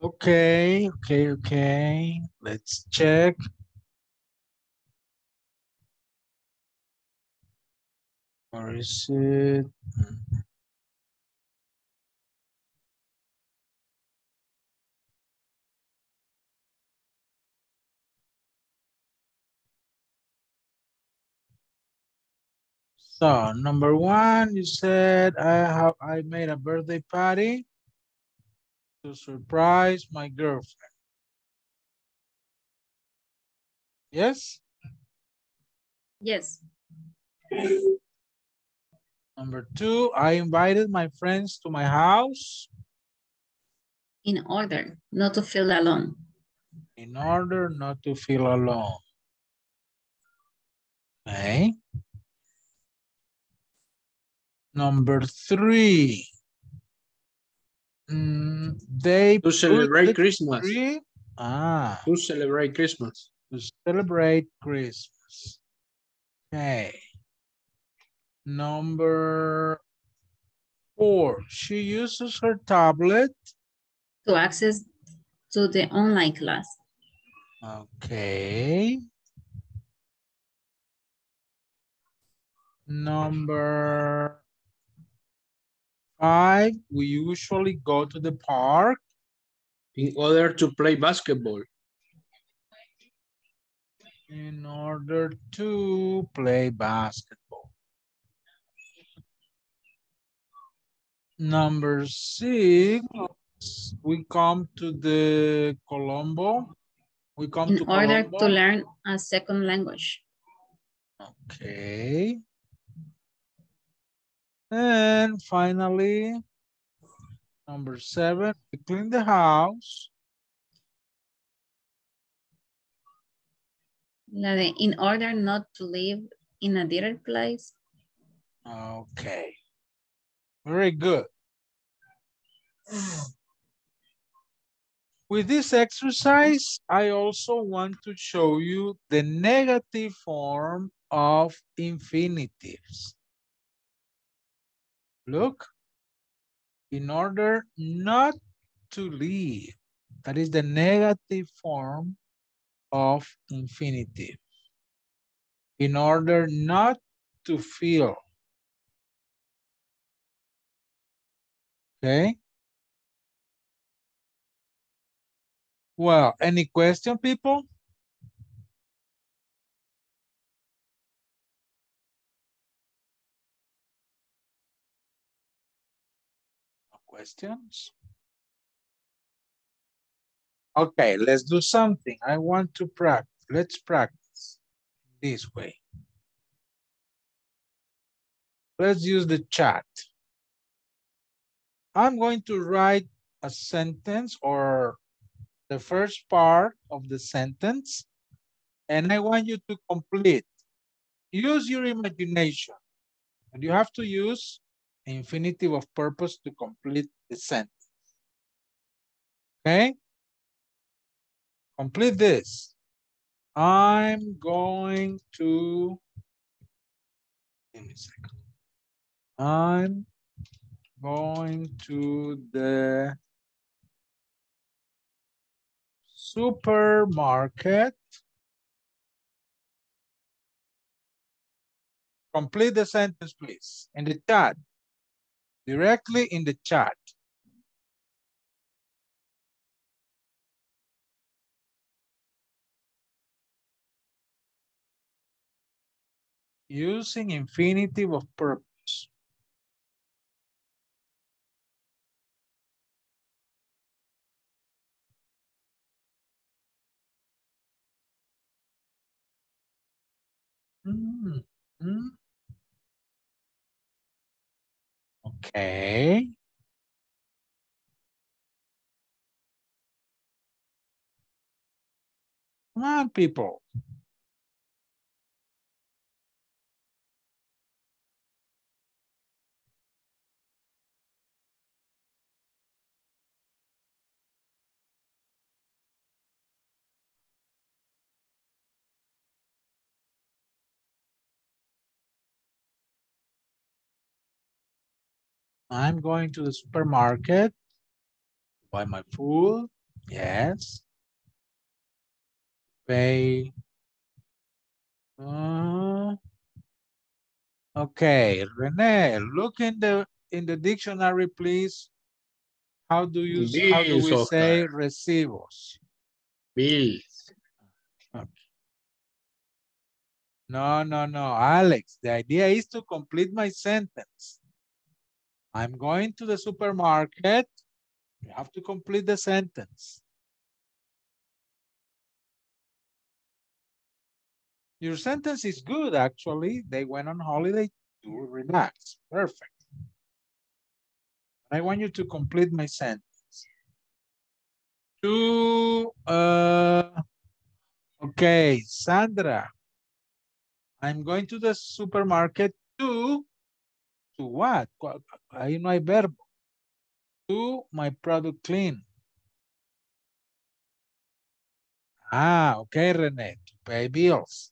Okay, okay, okay. Let's check. Where is it? So number one, you said I have I made a birthday party to surprise my girlfriend. Yes? Yes. Number two, I invited my friends to my house In order not to feel alone. in order not to feel alone. Okay. Number three. Mm, they To celebrate Christmas. tree- Ah, To celebrate Christmas. to celebrate Christmas. Okay. Number four, she uses her tablet. To access to the online class. Okay. Number five, we usually go to the park. In order to play basketball. in order to play basketball. Number six, we come to the Colombo. We come In to order Colombo. to learn a second language. Okay. And finally, number seven, we clean the house. In order not to live in a dirty place. Okay. Very good. With this exercise, I also want to show you the negative form of infinitives. Look, in order not to leave, that is the negative form of infinitive. In order not to feel. Okay. Well, any question, people? Questions? Okay, let's do something. I want to practice. Let's practice this way. Let's use the chat. I'm going to write a sentence or the first part of the sentence, and I want you to complete. Use your imagination. And you have to use infinitive of purpose to complete the sentence. Okay? Complete this. I'm going to, give me a second. I'm going to the supermarket. Complete the sentence, please, in the chat. Directly in the chat. Using infinitive of purpose. Mm, mm. Okay. Come on, people. I'm going to the supermarket, buy my food. Yes. Pay. Uh, okay, Rene, look in the in the dictionary, please. How do you how do we Bills, say recibos? Bills. No, no, no, Alex. The idea is to complete my sentence. I'm going to the supermarket. You have to complete the sentence. Your sentence is good, actually. They went on holiday to relax. Perfect. I want you to complete my sentence. To, uh, okay, Sandra. I'm going to the supermarket to, to what? Ahí no hay verbo. To my product clean. Ah, okay, Rene, to pay bills.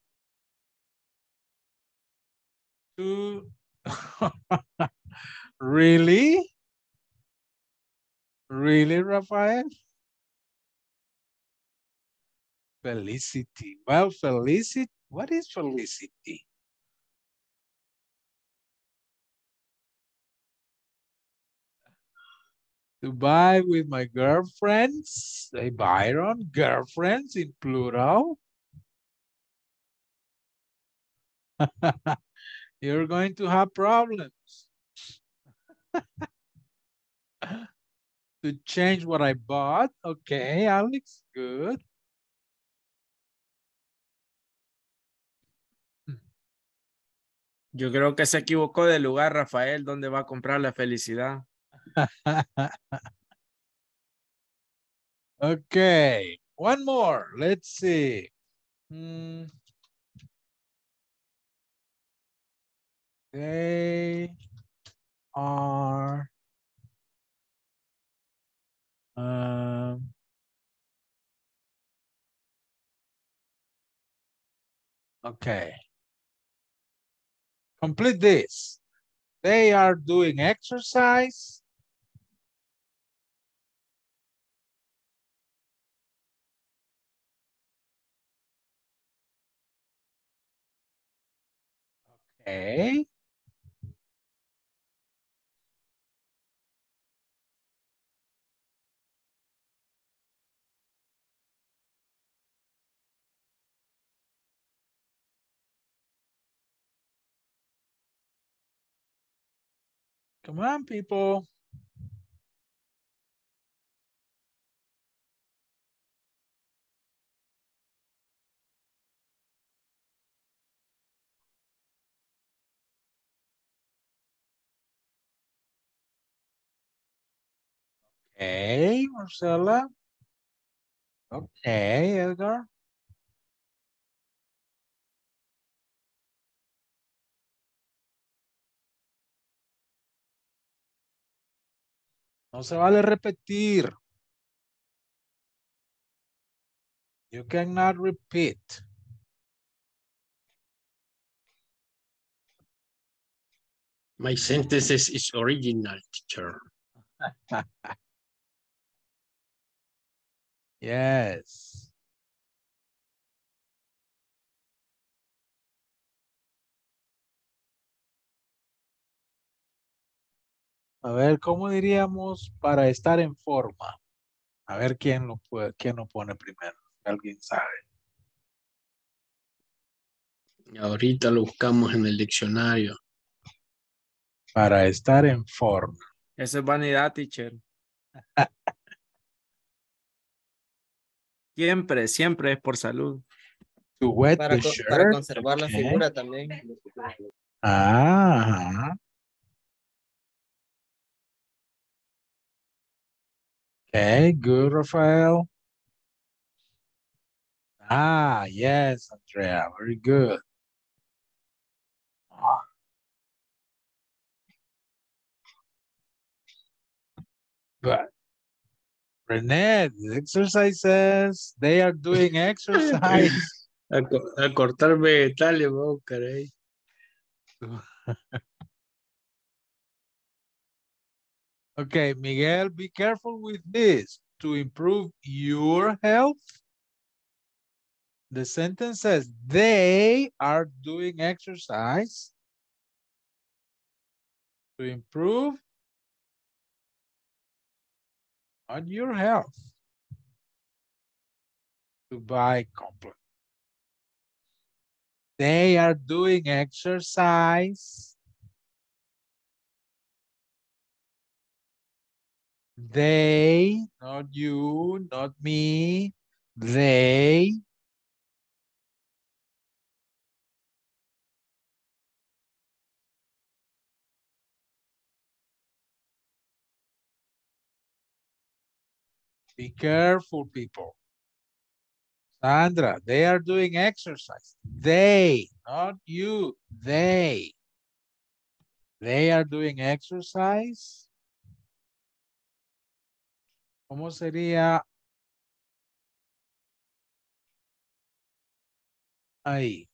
To, really? Really, Rafael? Felicity. Well, Felicity, what is Felicity? Buy with my girlfriends, they Byron, girlfriends in plural. You're going to have problems. to change what I bought. Okay, Alex, good. Yo creo que se equivocó de lugar, Rafael, donde va a comprar la felicidad. Okay, one more. Let's see. Hmm. They are um, okay. Complete this. They are doing exercise. Okay. Come on, people. Okay, Marcela. Okay, Edgar. No se vale repetir. You cannot repeat. My sentence is, is original, teacher. Yes. A ver, ¿cómo diríamos para estar en forma? A ver quién lo puede, quién lo pone primero. Alguien sabe. Ahorita lo buscamos en el diccionario. Para estar en forma. Eso es vanidad, teacher. Siempre, siempre es por salud. To wet Para, the conservar la figura también. Ah. Okay, good, Rafael. Ah, yes, Andrea, very good. But Renee, the exercises, they are doing exercise. A, co- a cortar vegetales, vos, caray. Okay, Miguel, be careful with this. to improve your health? The sentence says they are doing exercise to improve on your health. To buy complement. They are doing exercise. They, not you, not me, they Be careful, people. Sandra, they are doing exercise. They, not you, they. They are doing exercise. ¿Cómo sería? Ahí.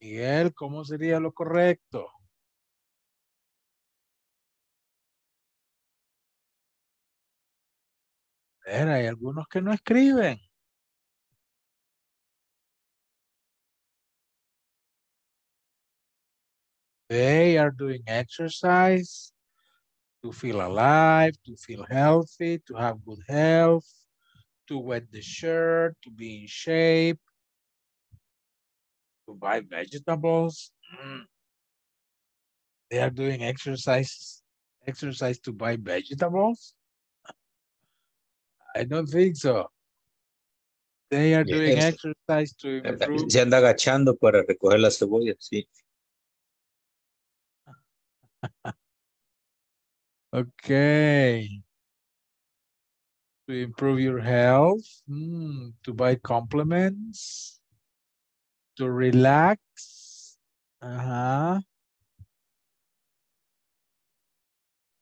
Miguel, ¿cómo sería lo correcto? Ver, hay algunos que no escriben. They are doing exercise to feel alive, to feel healthy, to have good health, to wet the shirt, to be in shape, to buy vegetables. Mm. They are doing exercise, exercise to buy vegetables. I don't think so. They are doing exercise to improve. Se anda agachando para recoger las cebollas, sí. Okay. To improve your health, mm, to buy compliments, to relax. ¿Qué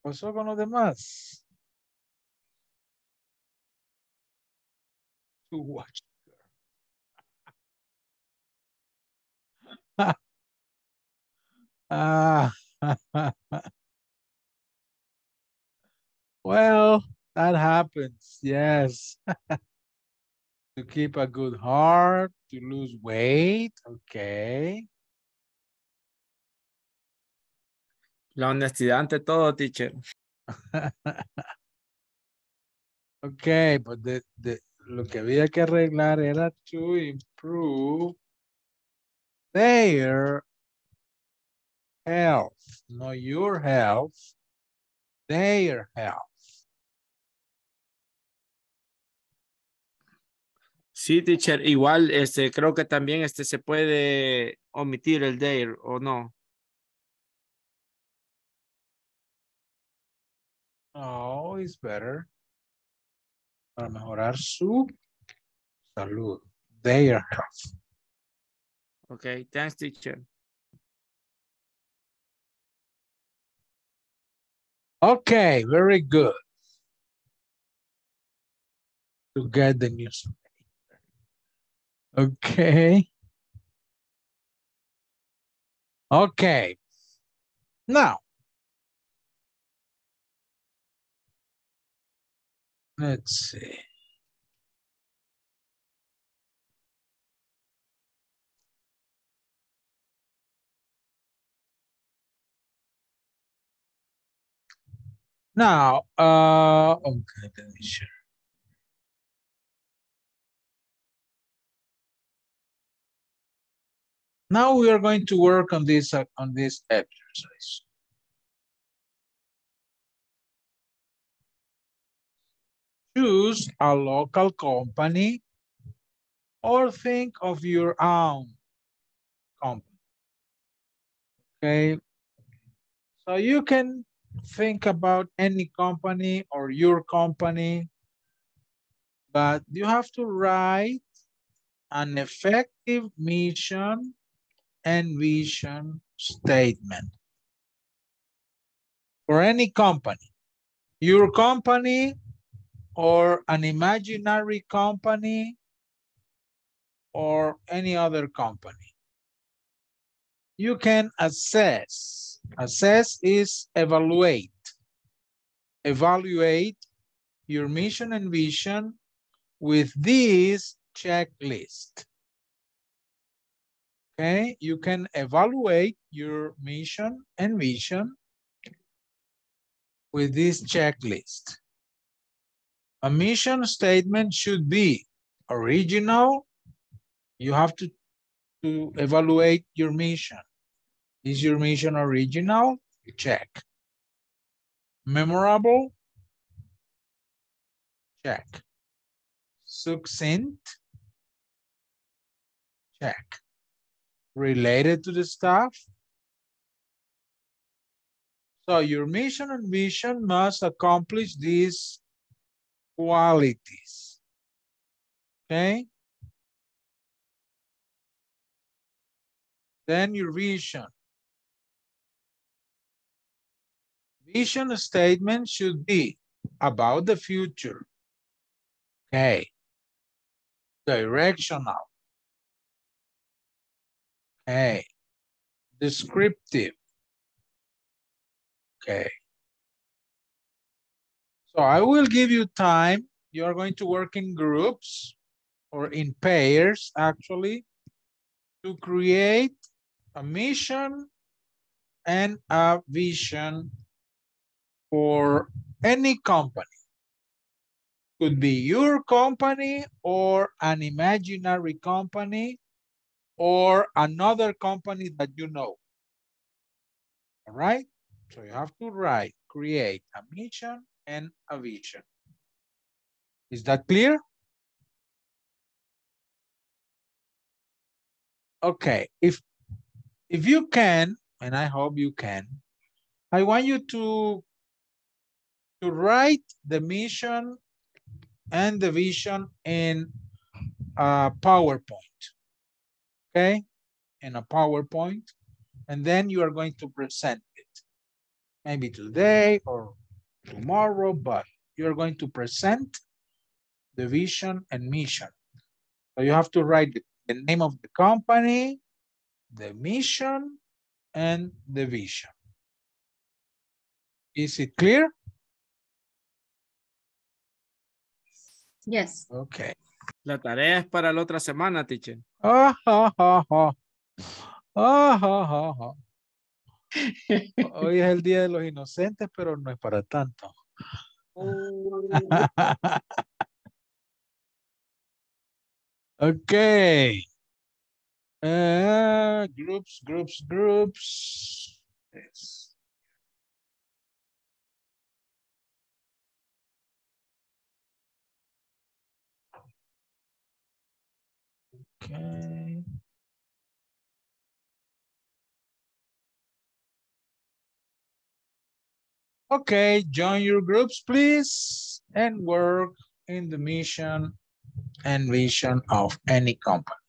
pasó con los demás? To watch. Ah. Well, that happens, yes. To keep a good heart, to lose weight, okay. La honestidad ante todo, teacher. Okay, but the, the, lo que había que arreglar era to improve their health, no your health, their health. Sí, teacher. Igual, este, creo que también este se puede omitir el there o no. Oh, it's better. Para mejorar su salud, their health. Okay, thanks, teacher. Okay, very good. To get the news. Okay. Okay. Now. Let's see. Now, uh, okay, let me share. Now we are going to work on this uh, on this exercise. Choose a local company or think of your own company. Okay. So you can think about any company or your company, but you have to write an effective mission and vision statement for any company, your company or an imaginary company or any other company. you can assess. Assess is evaluate. Evaluate your mission and vision with this checklist. Okay, you can evaluate your mission and vision with this checklist. A mission statement should be original. You have to, to evaluate your mission. Is your mission original? Check. Memorable? Check. Succinct? Check. Related to the staff? So your mission and vision must accomplish these qualities. Okay? Then your vision. Vision statement should be about the future. Okay. Directional. Okay. Descriptive. Okay. So I will give you time. You are going to work in groups or in pairs actually to create a mission and a vision for any company. Could be your company or an imaginary company or another company that you know. All right? So you have to write, create a mission and a vision. Is that clear? Okay, if if you can, and I hope you can, I want you to to write the mission and the vision in a PowerPoint. Okay, in a PowerPoint, and then you are going to present it. Maybe today or tomorrow, but you're going to present the vision and mission. So you have to write the name of the company, the mission, and the vision. Is it clear? Yes. Okay. La tarea es para la otra semana, teacher. Ah, ah, ah, ah. Ah, ah, ah, ah. Hoy es el Día de los Inocentes, pero no es para tanto. okay. Uh, groups, groups, groups. Okay. Okay, join your groups, please, and work in the mission and vision of any company.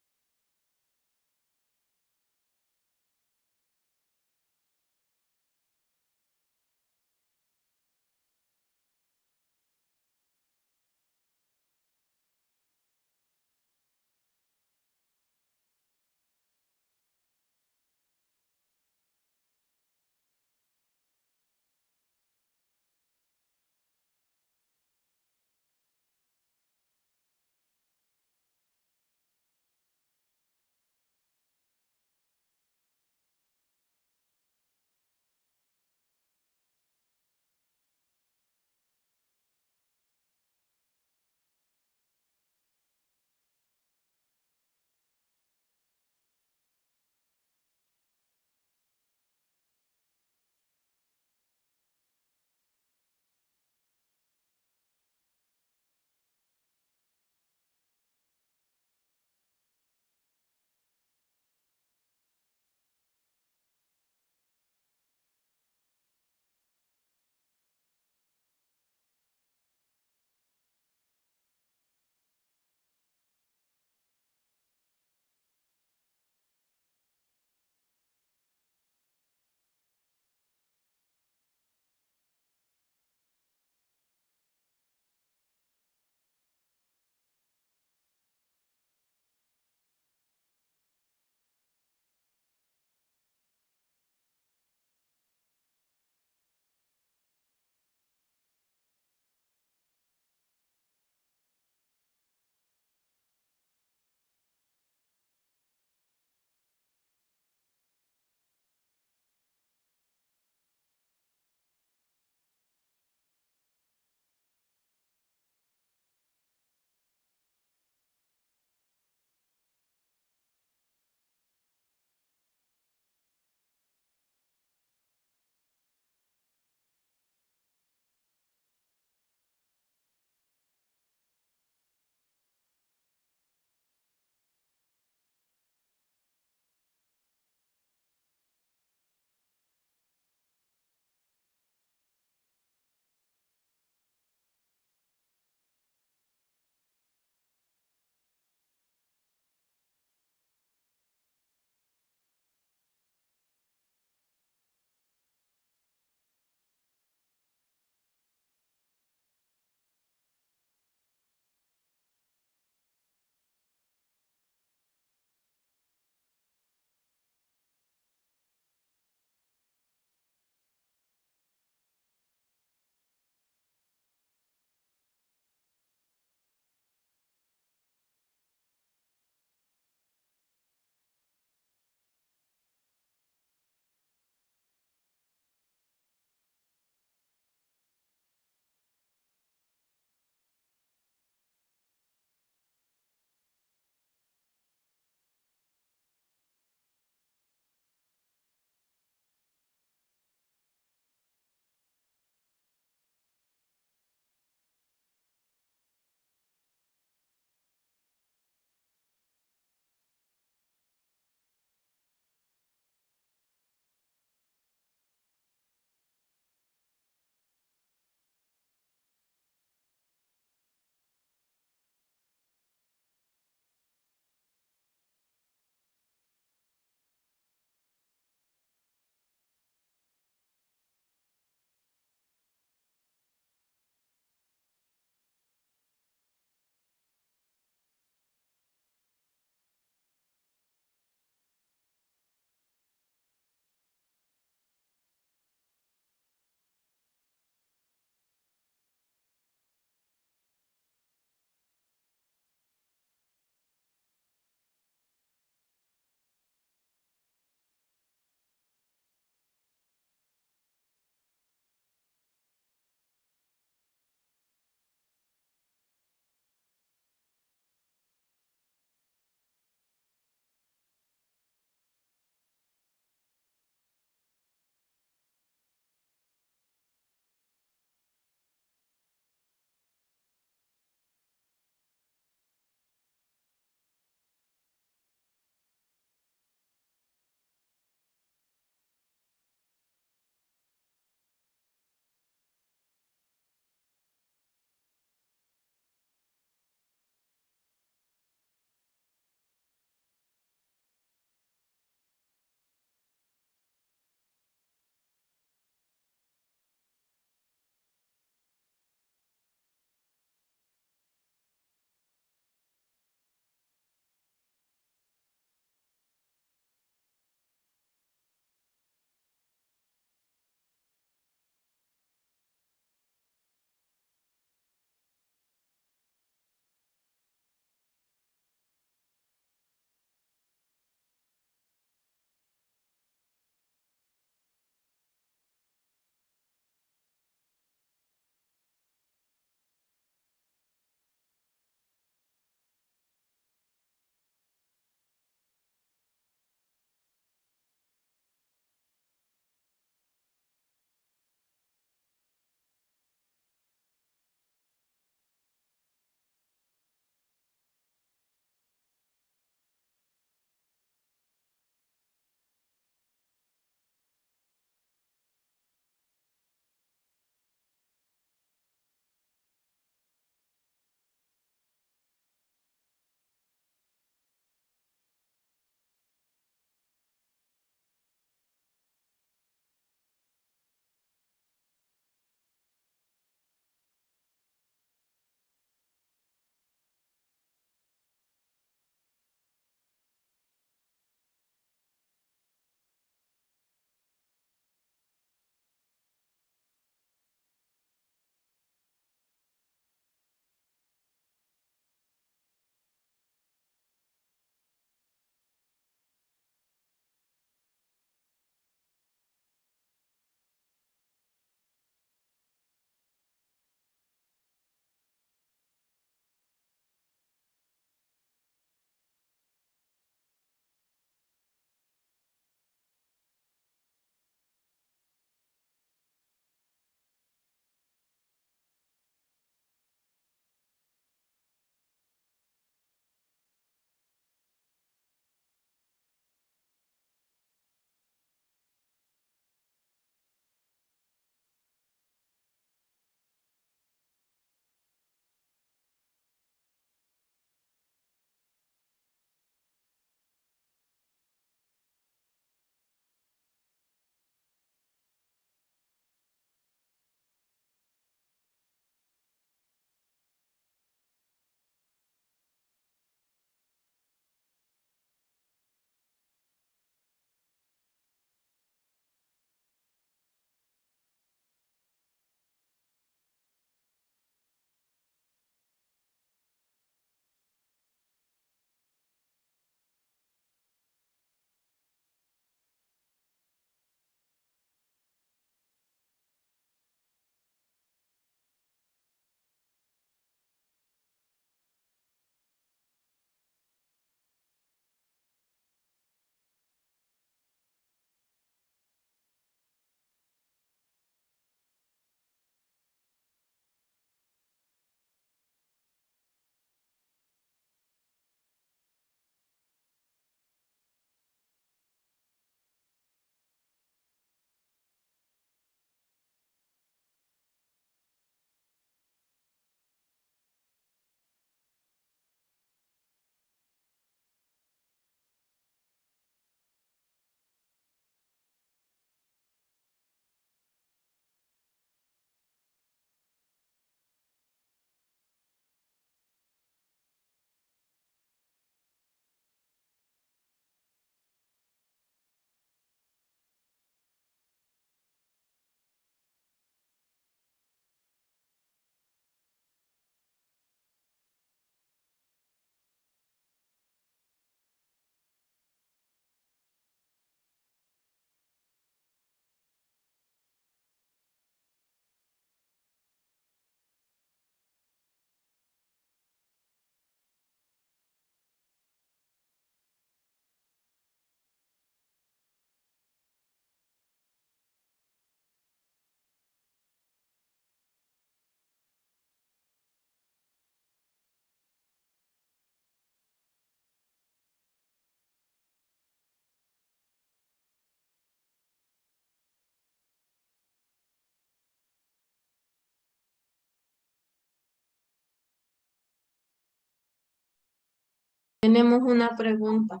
Tenemos una pregunta.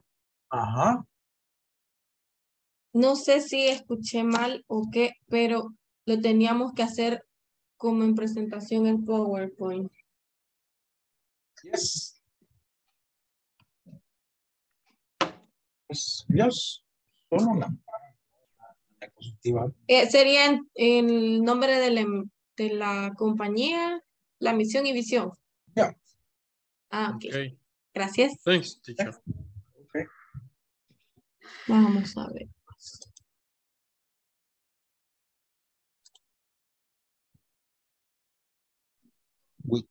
Ajá. No sé si escuché mal o qué, pero lo teníamos que hacer como en presentación en PowerPoint. Yes. Yes. Yes. Solo la. Eh, sería en- el nombre de la, de la compañía, la misión y visión. Ya. Ah, ok. Okay. Gracias. Thanks, teacher. Vamos a ver. We,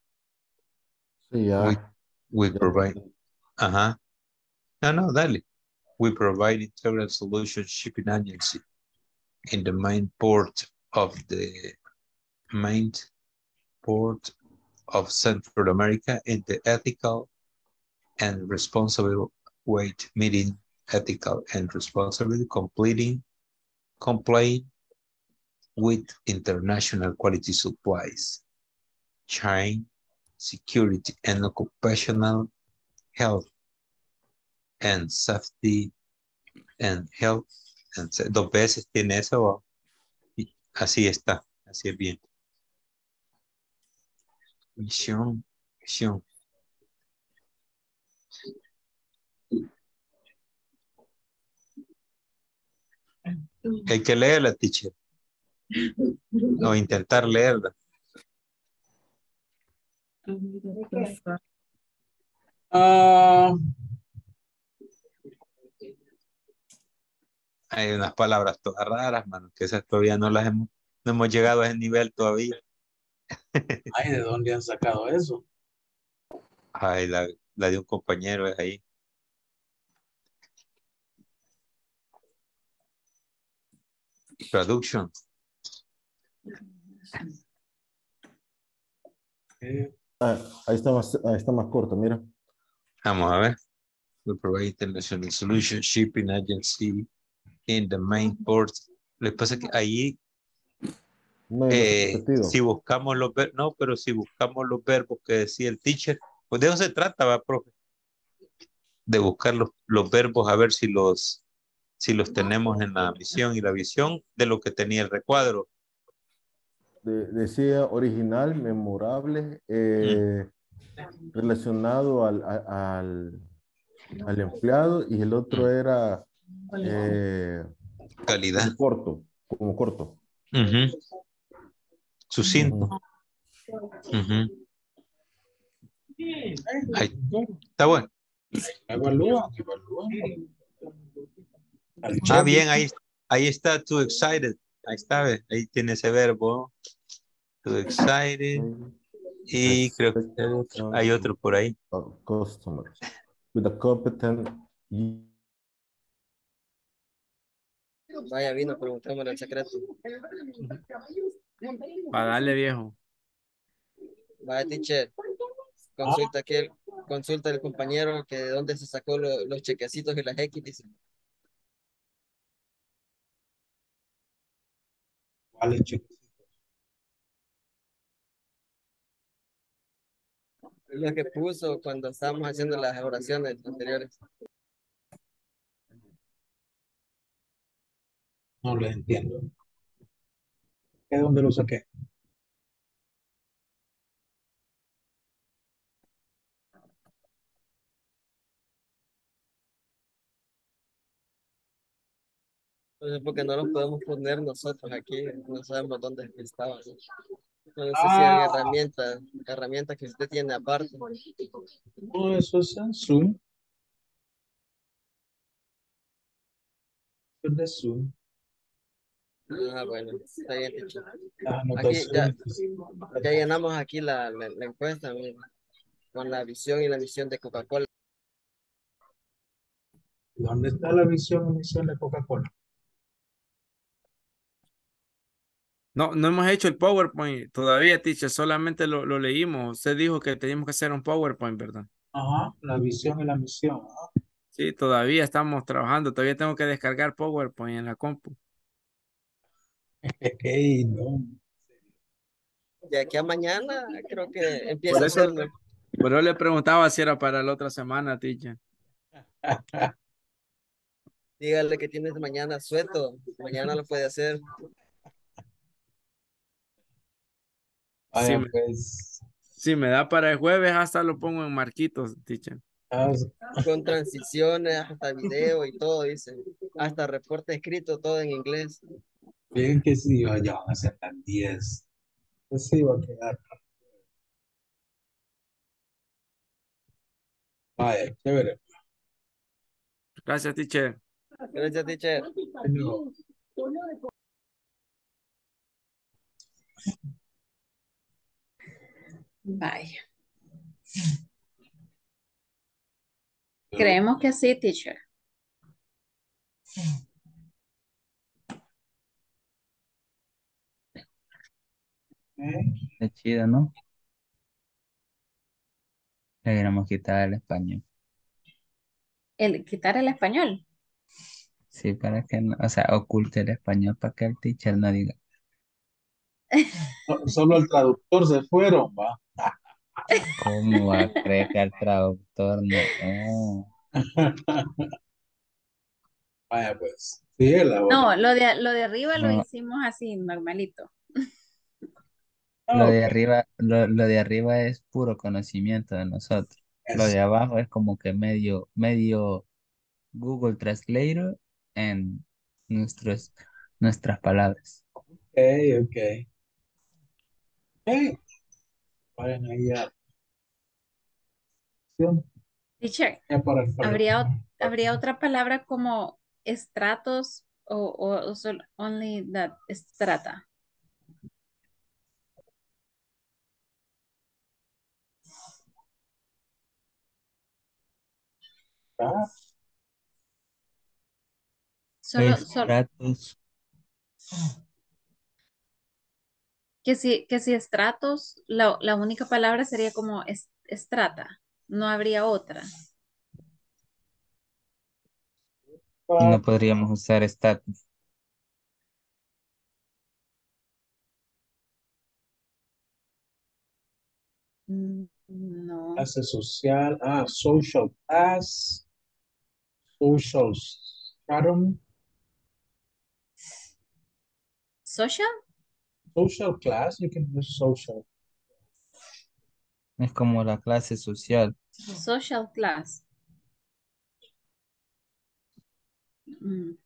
Sí, ya. we, we provide, uh-huh. No, no, dale. We provide integral solution shipping agency in the main port of the main port of Central America in the ethical and responsible to meeting ethical and responsibility completing complying with international quality supplies chain security and occupational health and safety and health and dos veces tiene eso así está así es bien. Misión misión hay que leerla teacher. O intentar leerla. Ah, hay unas palabras todas raras mano que esas todavía no las hemos no hemos llegado a ese nivel todavía. Ay, ¿de dónde han sacado eso? Ay, la, la de un compañero es ahí. Production. Ah, ahí está más, ahí está más corto, mira. Vamos a ver. We provide international solution shipping agency in the main port. Lo que pasa es que ahí, No eh, si buscamos los verbos, no, pero si buscamos los verbos que decía el teacher, pues de eso se trata, va, profe. De buscar los, los verbos a ver si los, si los tenemos en la misión y la visión de lo que tenía el recuadro. De- decía original, memorable, eh, relacionado al, a- al, al empleado y el otro era eh, Calidad. como corto, como corto. Ujú. Sucinto. Ujú. Ahí. Está bueno. Evalúa, evalúa. Ah, bien, ahí, ahí está too excited. Ahí está, ahí tiene ese verbo. Too excited. Y creo que hay otro, por ahí. of Customers with a competent Vaya, vino, preguntémosle el secreto. Para darle viejo. Vaya, teacher. Consulta aquí, el- consulta el compañero que de dónde se sacó lo- los chequecitos y las X, dice. ¿Cuáles chequecitos? Lo que puso cuando estábamos haciendo las oraciones anteriores. No le entiendo. ¿De dónde lo saqué? Entonces, porque no los podemos poner nosotros aquí, no sabemos dónde estaban. No sé si Ah. hay herramientas, herramientas que usted tiene aparte. No, eso es Zoom. Eso es de Zoom. Ah, bueno, está bien, teacher. Las Aquí ya, ya llenamos aquí la, la, la encuesta mira, con la visión y la misión de Coca-Cola. ¿Dónde está la visión y misión de Coca-Cola? No, no hemos hecho el PowerPoint todavía, teacher, solamente lo, lo leímos. Usted dijo que teníamos que hacer un PowerPoint, ¿verdad? Ajá, la visión y la misión. ajá. Sí, todavía estamos trabajando, todavía tengo que descargar PowerPoint en la compu. Ey, no. De aquí a mañana creo que empieza Por a eso. Pero le preguntaba si era para la otra semana, teacher. Dígale que tienes mañana sueto. Mañana lo puede hacer. Si Vaya, me, pues. si me da para el jueves, hasta lo pongo en marquitos, teacher. ah, Con transiciones, hasta video y todo, dice. Hasta reporte escrito, todo en inglés. Bien que sí, ya van a ser las 10. Pues sí, va a quedar. Vaya, chévere. Gracias, teacher. Gracias, teacher. Bueno, Vaya. Creemos que sí, teacher. Es chido, ¿no? Le hubiéramos quitado el español. El quitar el español. Sí, para que no, o sea, oculte el español para que el teacher no diga. So- Solo el traductor se fueron, va. ¿Cómo va a creer que el traductor no? Vaya, pues. Sí, No, lo de, lo de arriba lo hicimos así, normalito. Lo de arriba, lo, lo de arriba es puro conocimiento de nosotros. Lo de abajo es como que medio, medio Google Translator en nuestros, nuestras palabras. Ok, ok. Ok. Vayan ahí a. Teacher, ¿habría, ¿habría otra palabra como estratos o, o, o solo only that estrata? Ah, Solo, solo, Estratos, que si, que si estratos, la, la única palabra sería como es- estrata, no habría otra. no podríamos usar estatus. Mm, No. Clase social. Ah, social class. Social stratum. ¿Social? Social class. You can use social. Es como la clase social. Social class. Mm.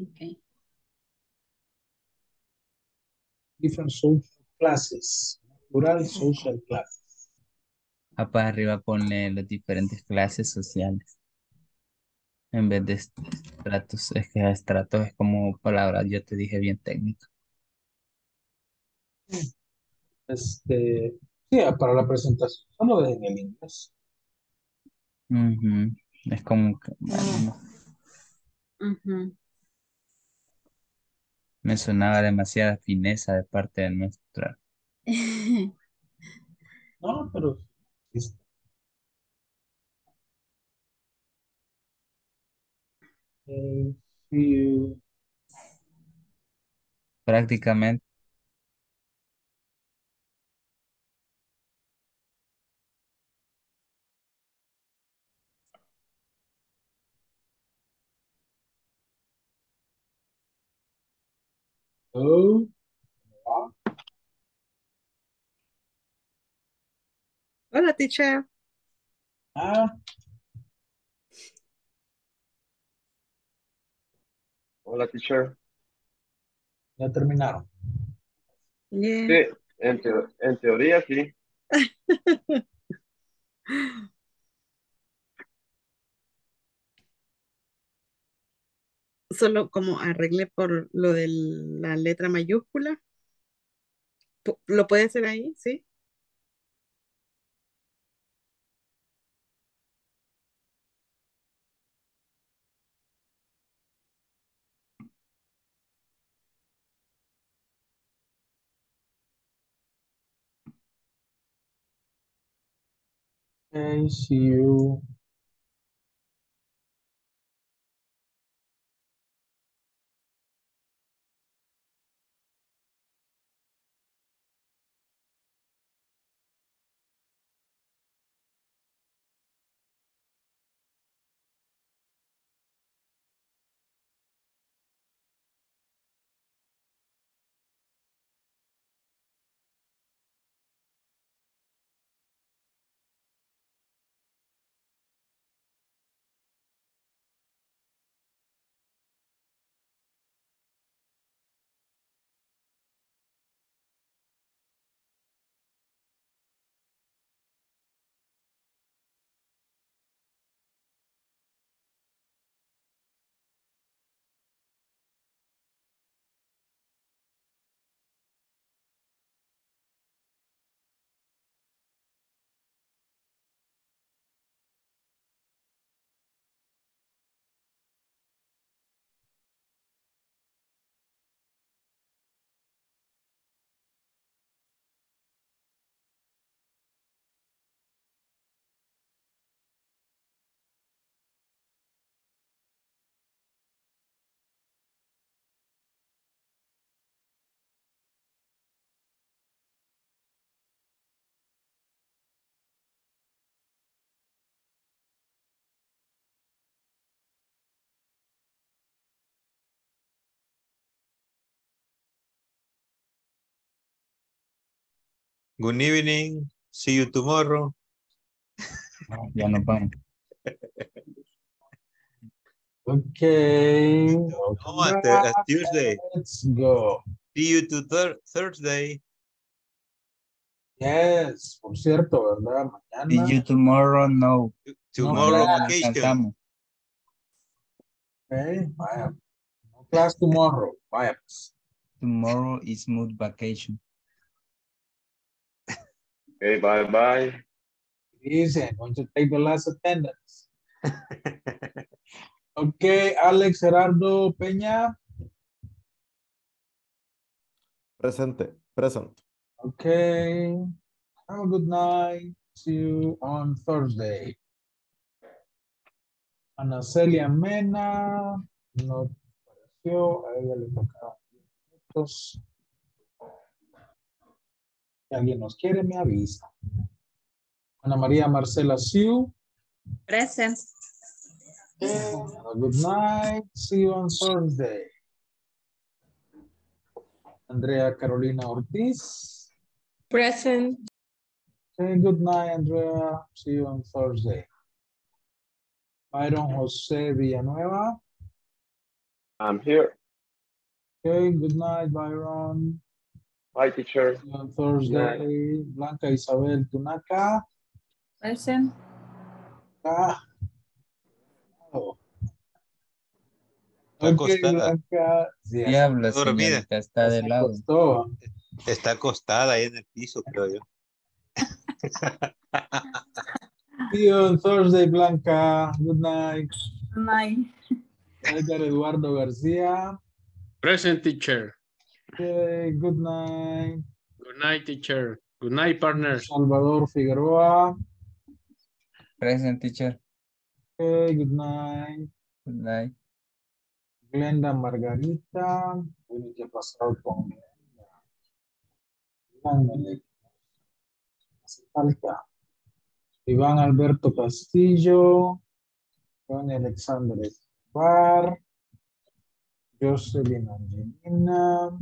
Okay. Different social classes. Plural social class. Ah, para arriba ponle las diferentes clases sociales. En vez de est- estratos, es que estratos es como palabra, yo te dije bien técnico. Este. Sí, para la presentación. Solo dejen el inglés. Ujú, Es como que, bueno, no, Ujú. me sonaba demasiada fineza de parte de nuestra. No, pero. sí. Eh, sí, Prácticamente, Oh, Hola, teacher. ah, Hola, teacher. ya terminaron. Yeah. Sí, en, teo- en teoría sí. Solo como arreglé por lo de la letra mayúscula. ¿Lo puede hacer ahí? Sí. You. Good evening. See you tomorrow. Ya no van. Okay. No, at, the- at Tuesday. Let's go. See you to thir- Thursday. Yes, por cierto, ¿verdad? Mañana. See you tomorrow, no. Tomorrow No, vacation. descansamos. Okay, vaya. No class tomorrow. Vaya. Tomorrow is mood vacation. Okay, bye bye. Easy, I'm going to take the last attendance. Okay, Alex Gerardo Peña. Presente, present. Okay. Have a good night. See you on Thursday. Ana Celia Mena. No apareció. A ella le tocaron minutos. Si alguien nos quiere, me avisa. Ana María Marcela Siu. Present. Have a good night. See you on Thursday. Andrea Carolina Ortiz. Present. Okay, good night, Andrea. See you on Thursday. Byron Jose Villanueva. I'm here. Okay, good night, Byron. Bye, teacher. On Thursday. Blanca Isabel Tunaka. Present. Ah. Oh. Está acostada. Blanca. Sí, Diablo, Está dormida. señorita, está de lado. acostó. Está acostada ahí en el piso, creo yo. See you on Thursday, Blanca. Good night. Night. Edgar Eduardo García. Present teacher. Okay, good night. Good night, teacher. Good night, partners. Salvador Figueroa. Present teacher. Okay, good night. Good night. Glenda Margarita. Tiene que pasar con Glenda. Hace falta. Iván Alberto Castillo. Tony Alexander Escobar. Jocelyn Angelina.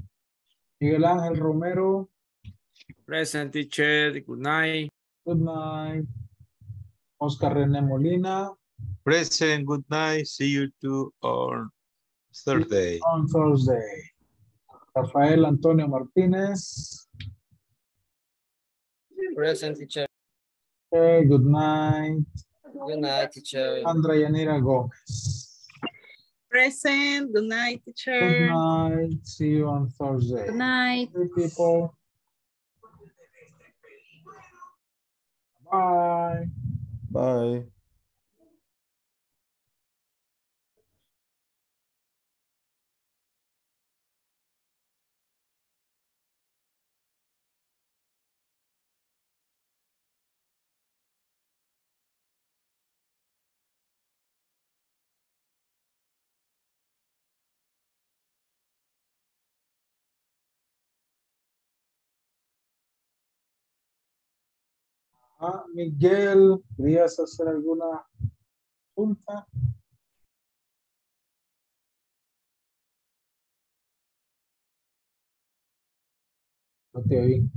Miguel Ángel Romero. Present teacher. Good night. Good night. Oscar René Molina. Present, good night. See you two on Thursday. On Thursday. Rafael Antonio Martínez. Present teacher. Okay, good night. Good night, teacher. Sandra Yanira Gómez. Present. Good night, teacher. Good night. See you on Thursday. Good night. Hey, people. Bye. Bye. Ah, Miguel, ¿querías hacer alguna consulta? No te oí.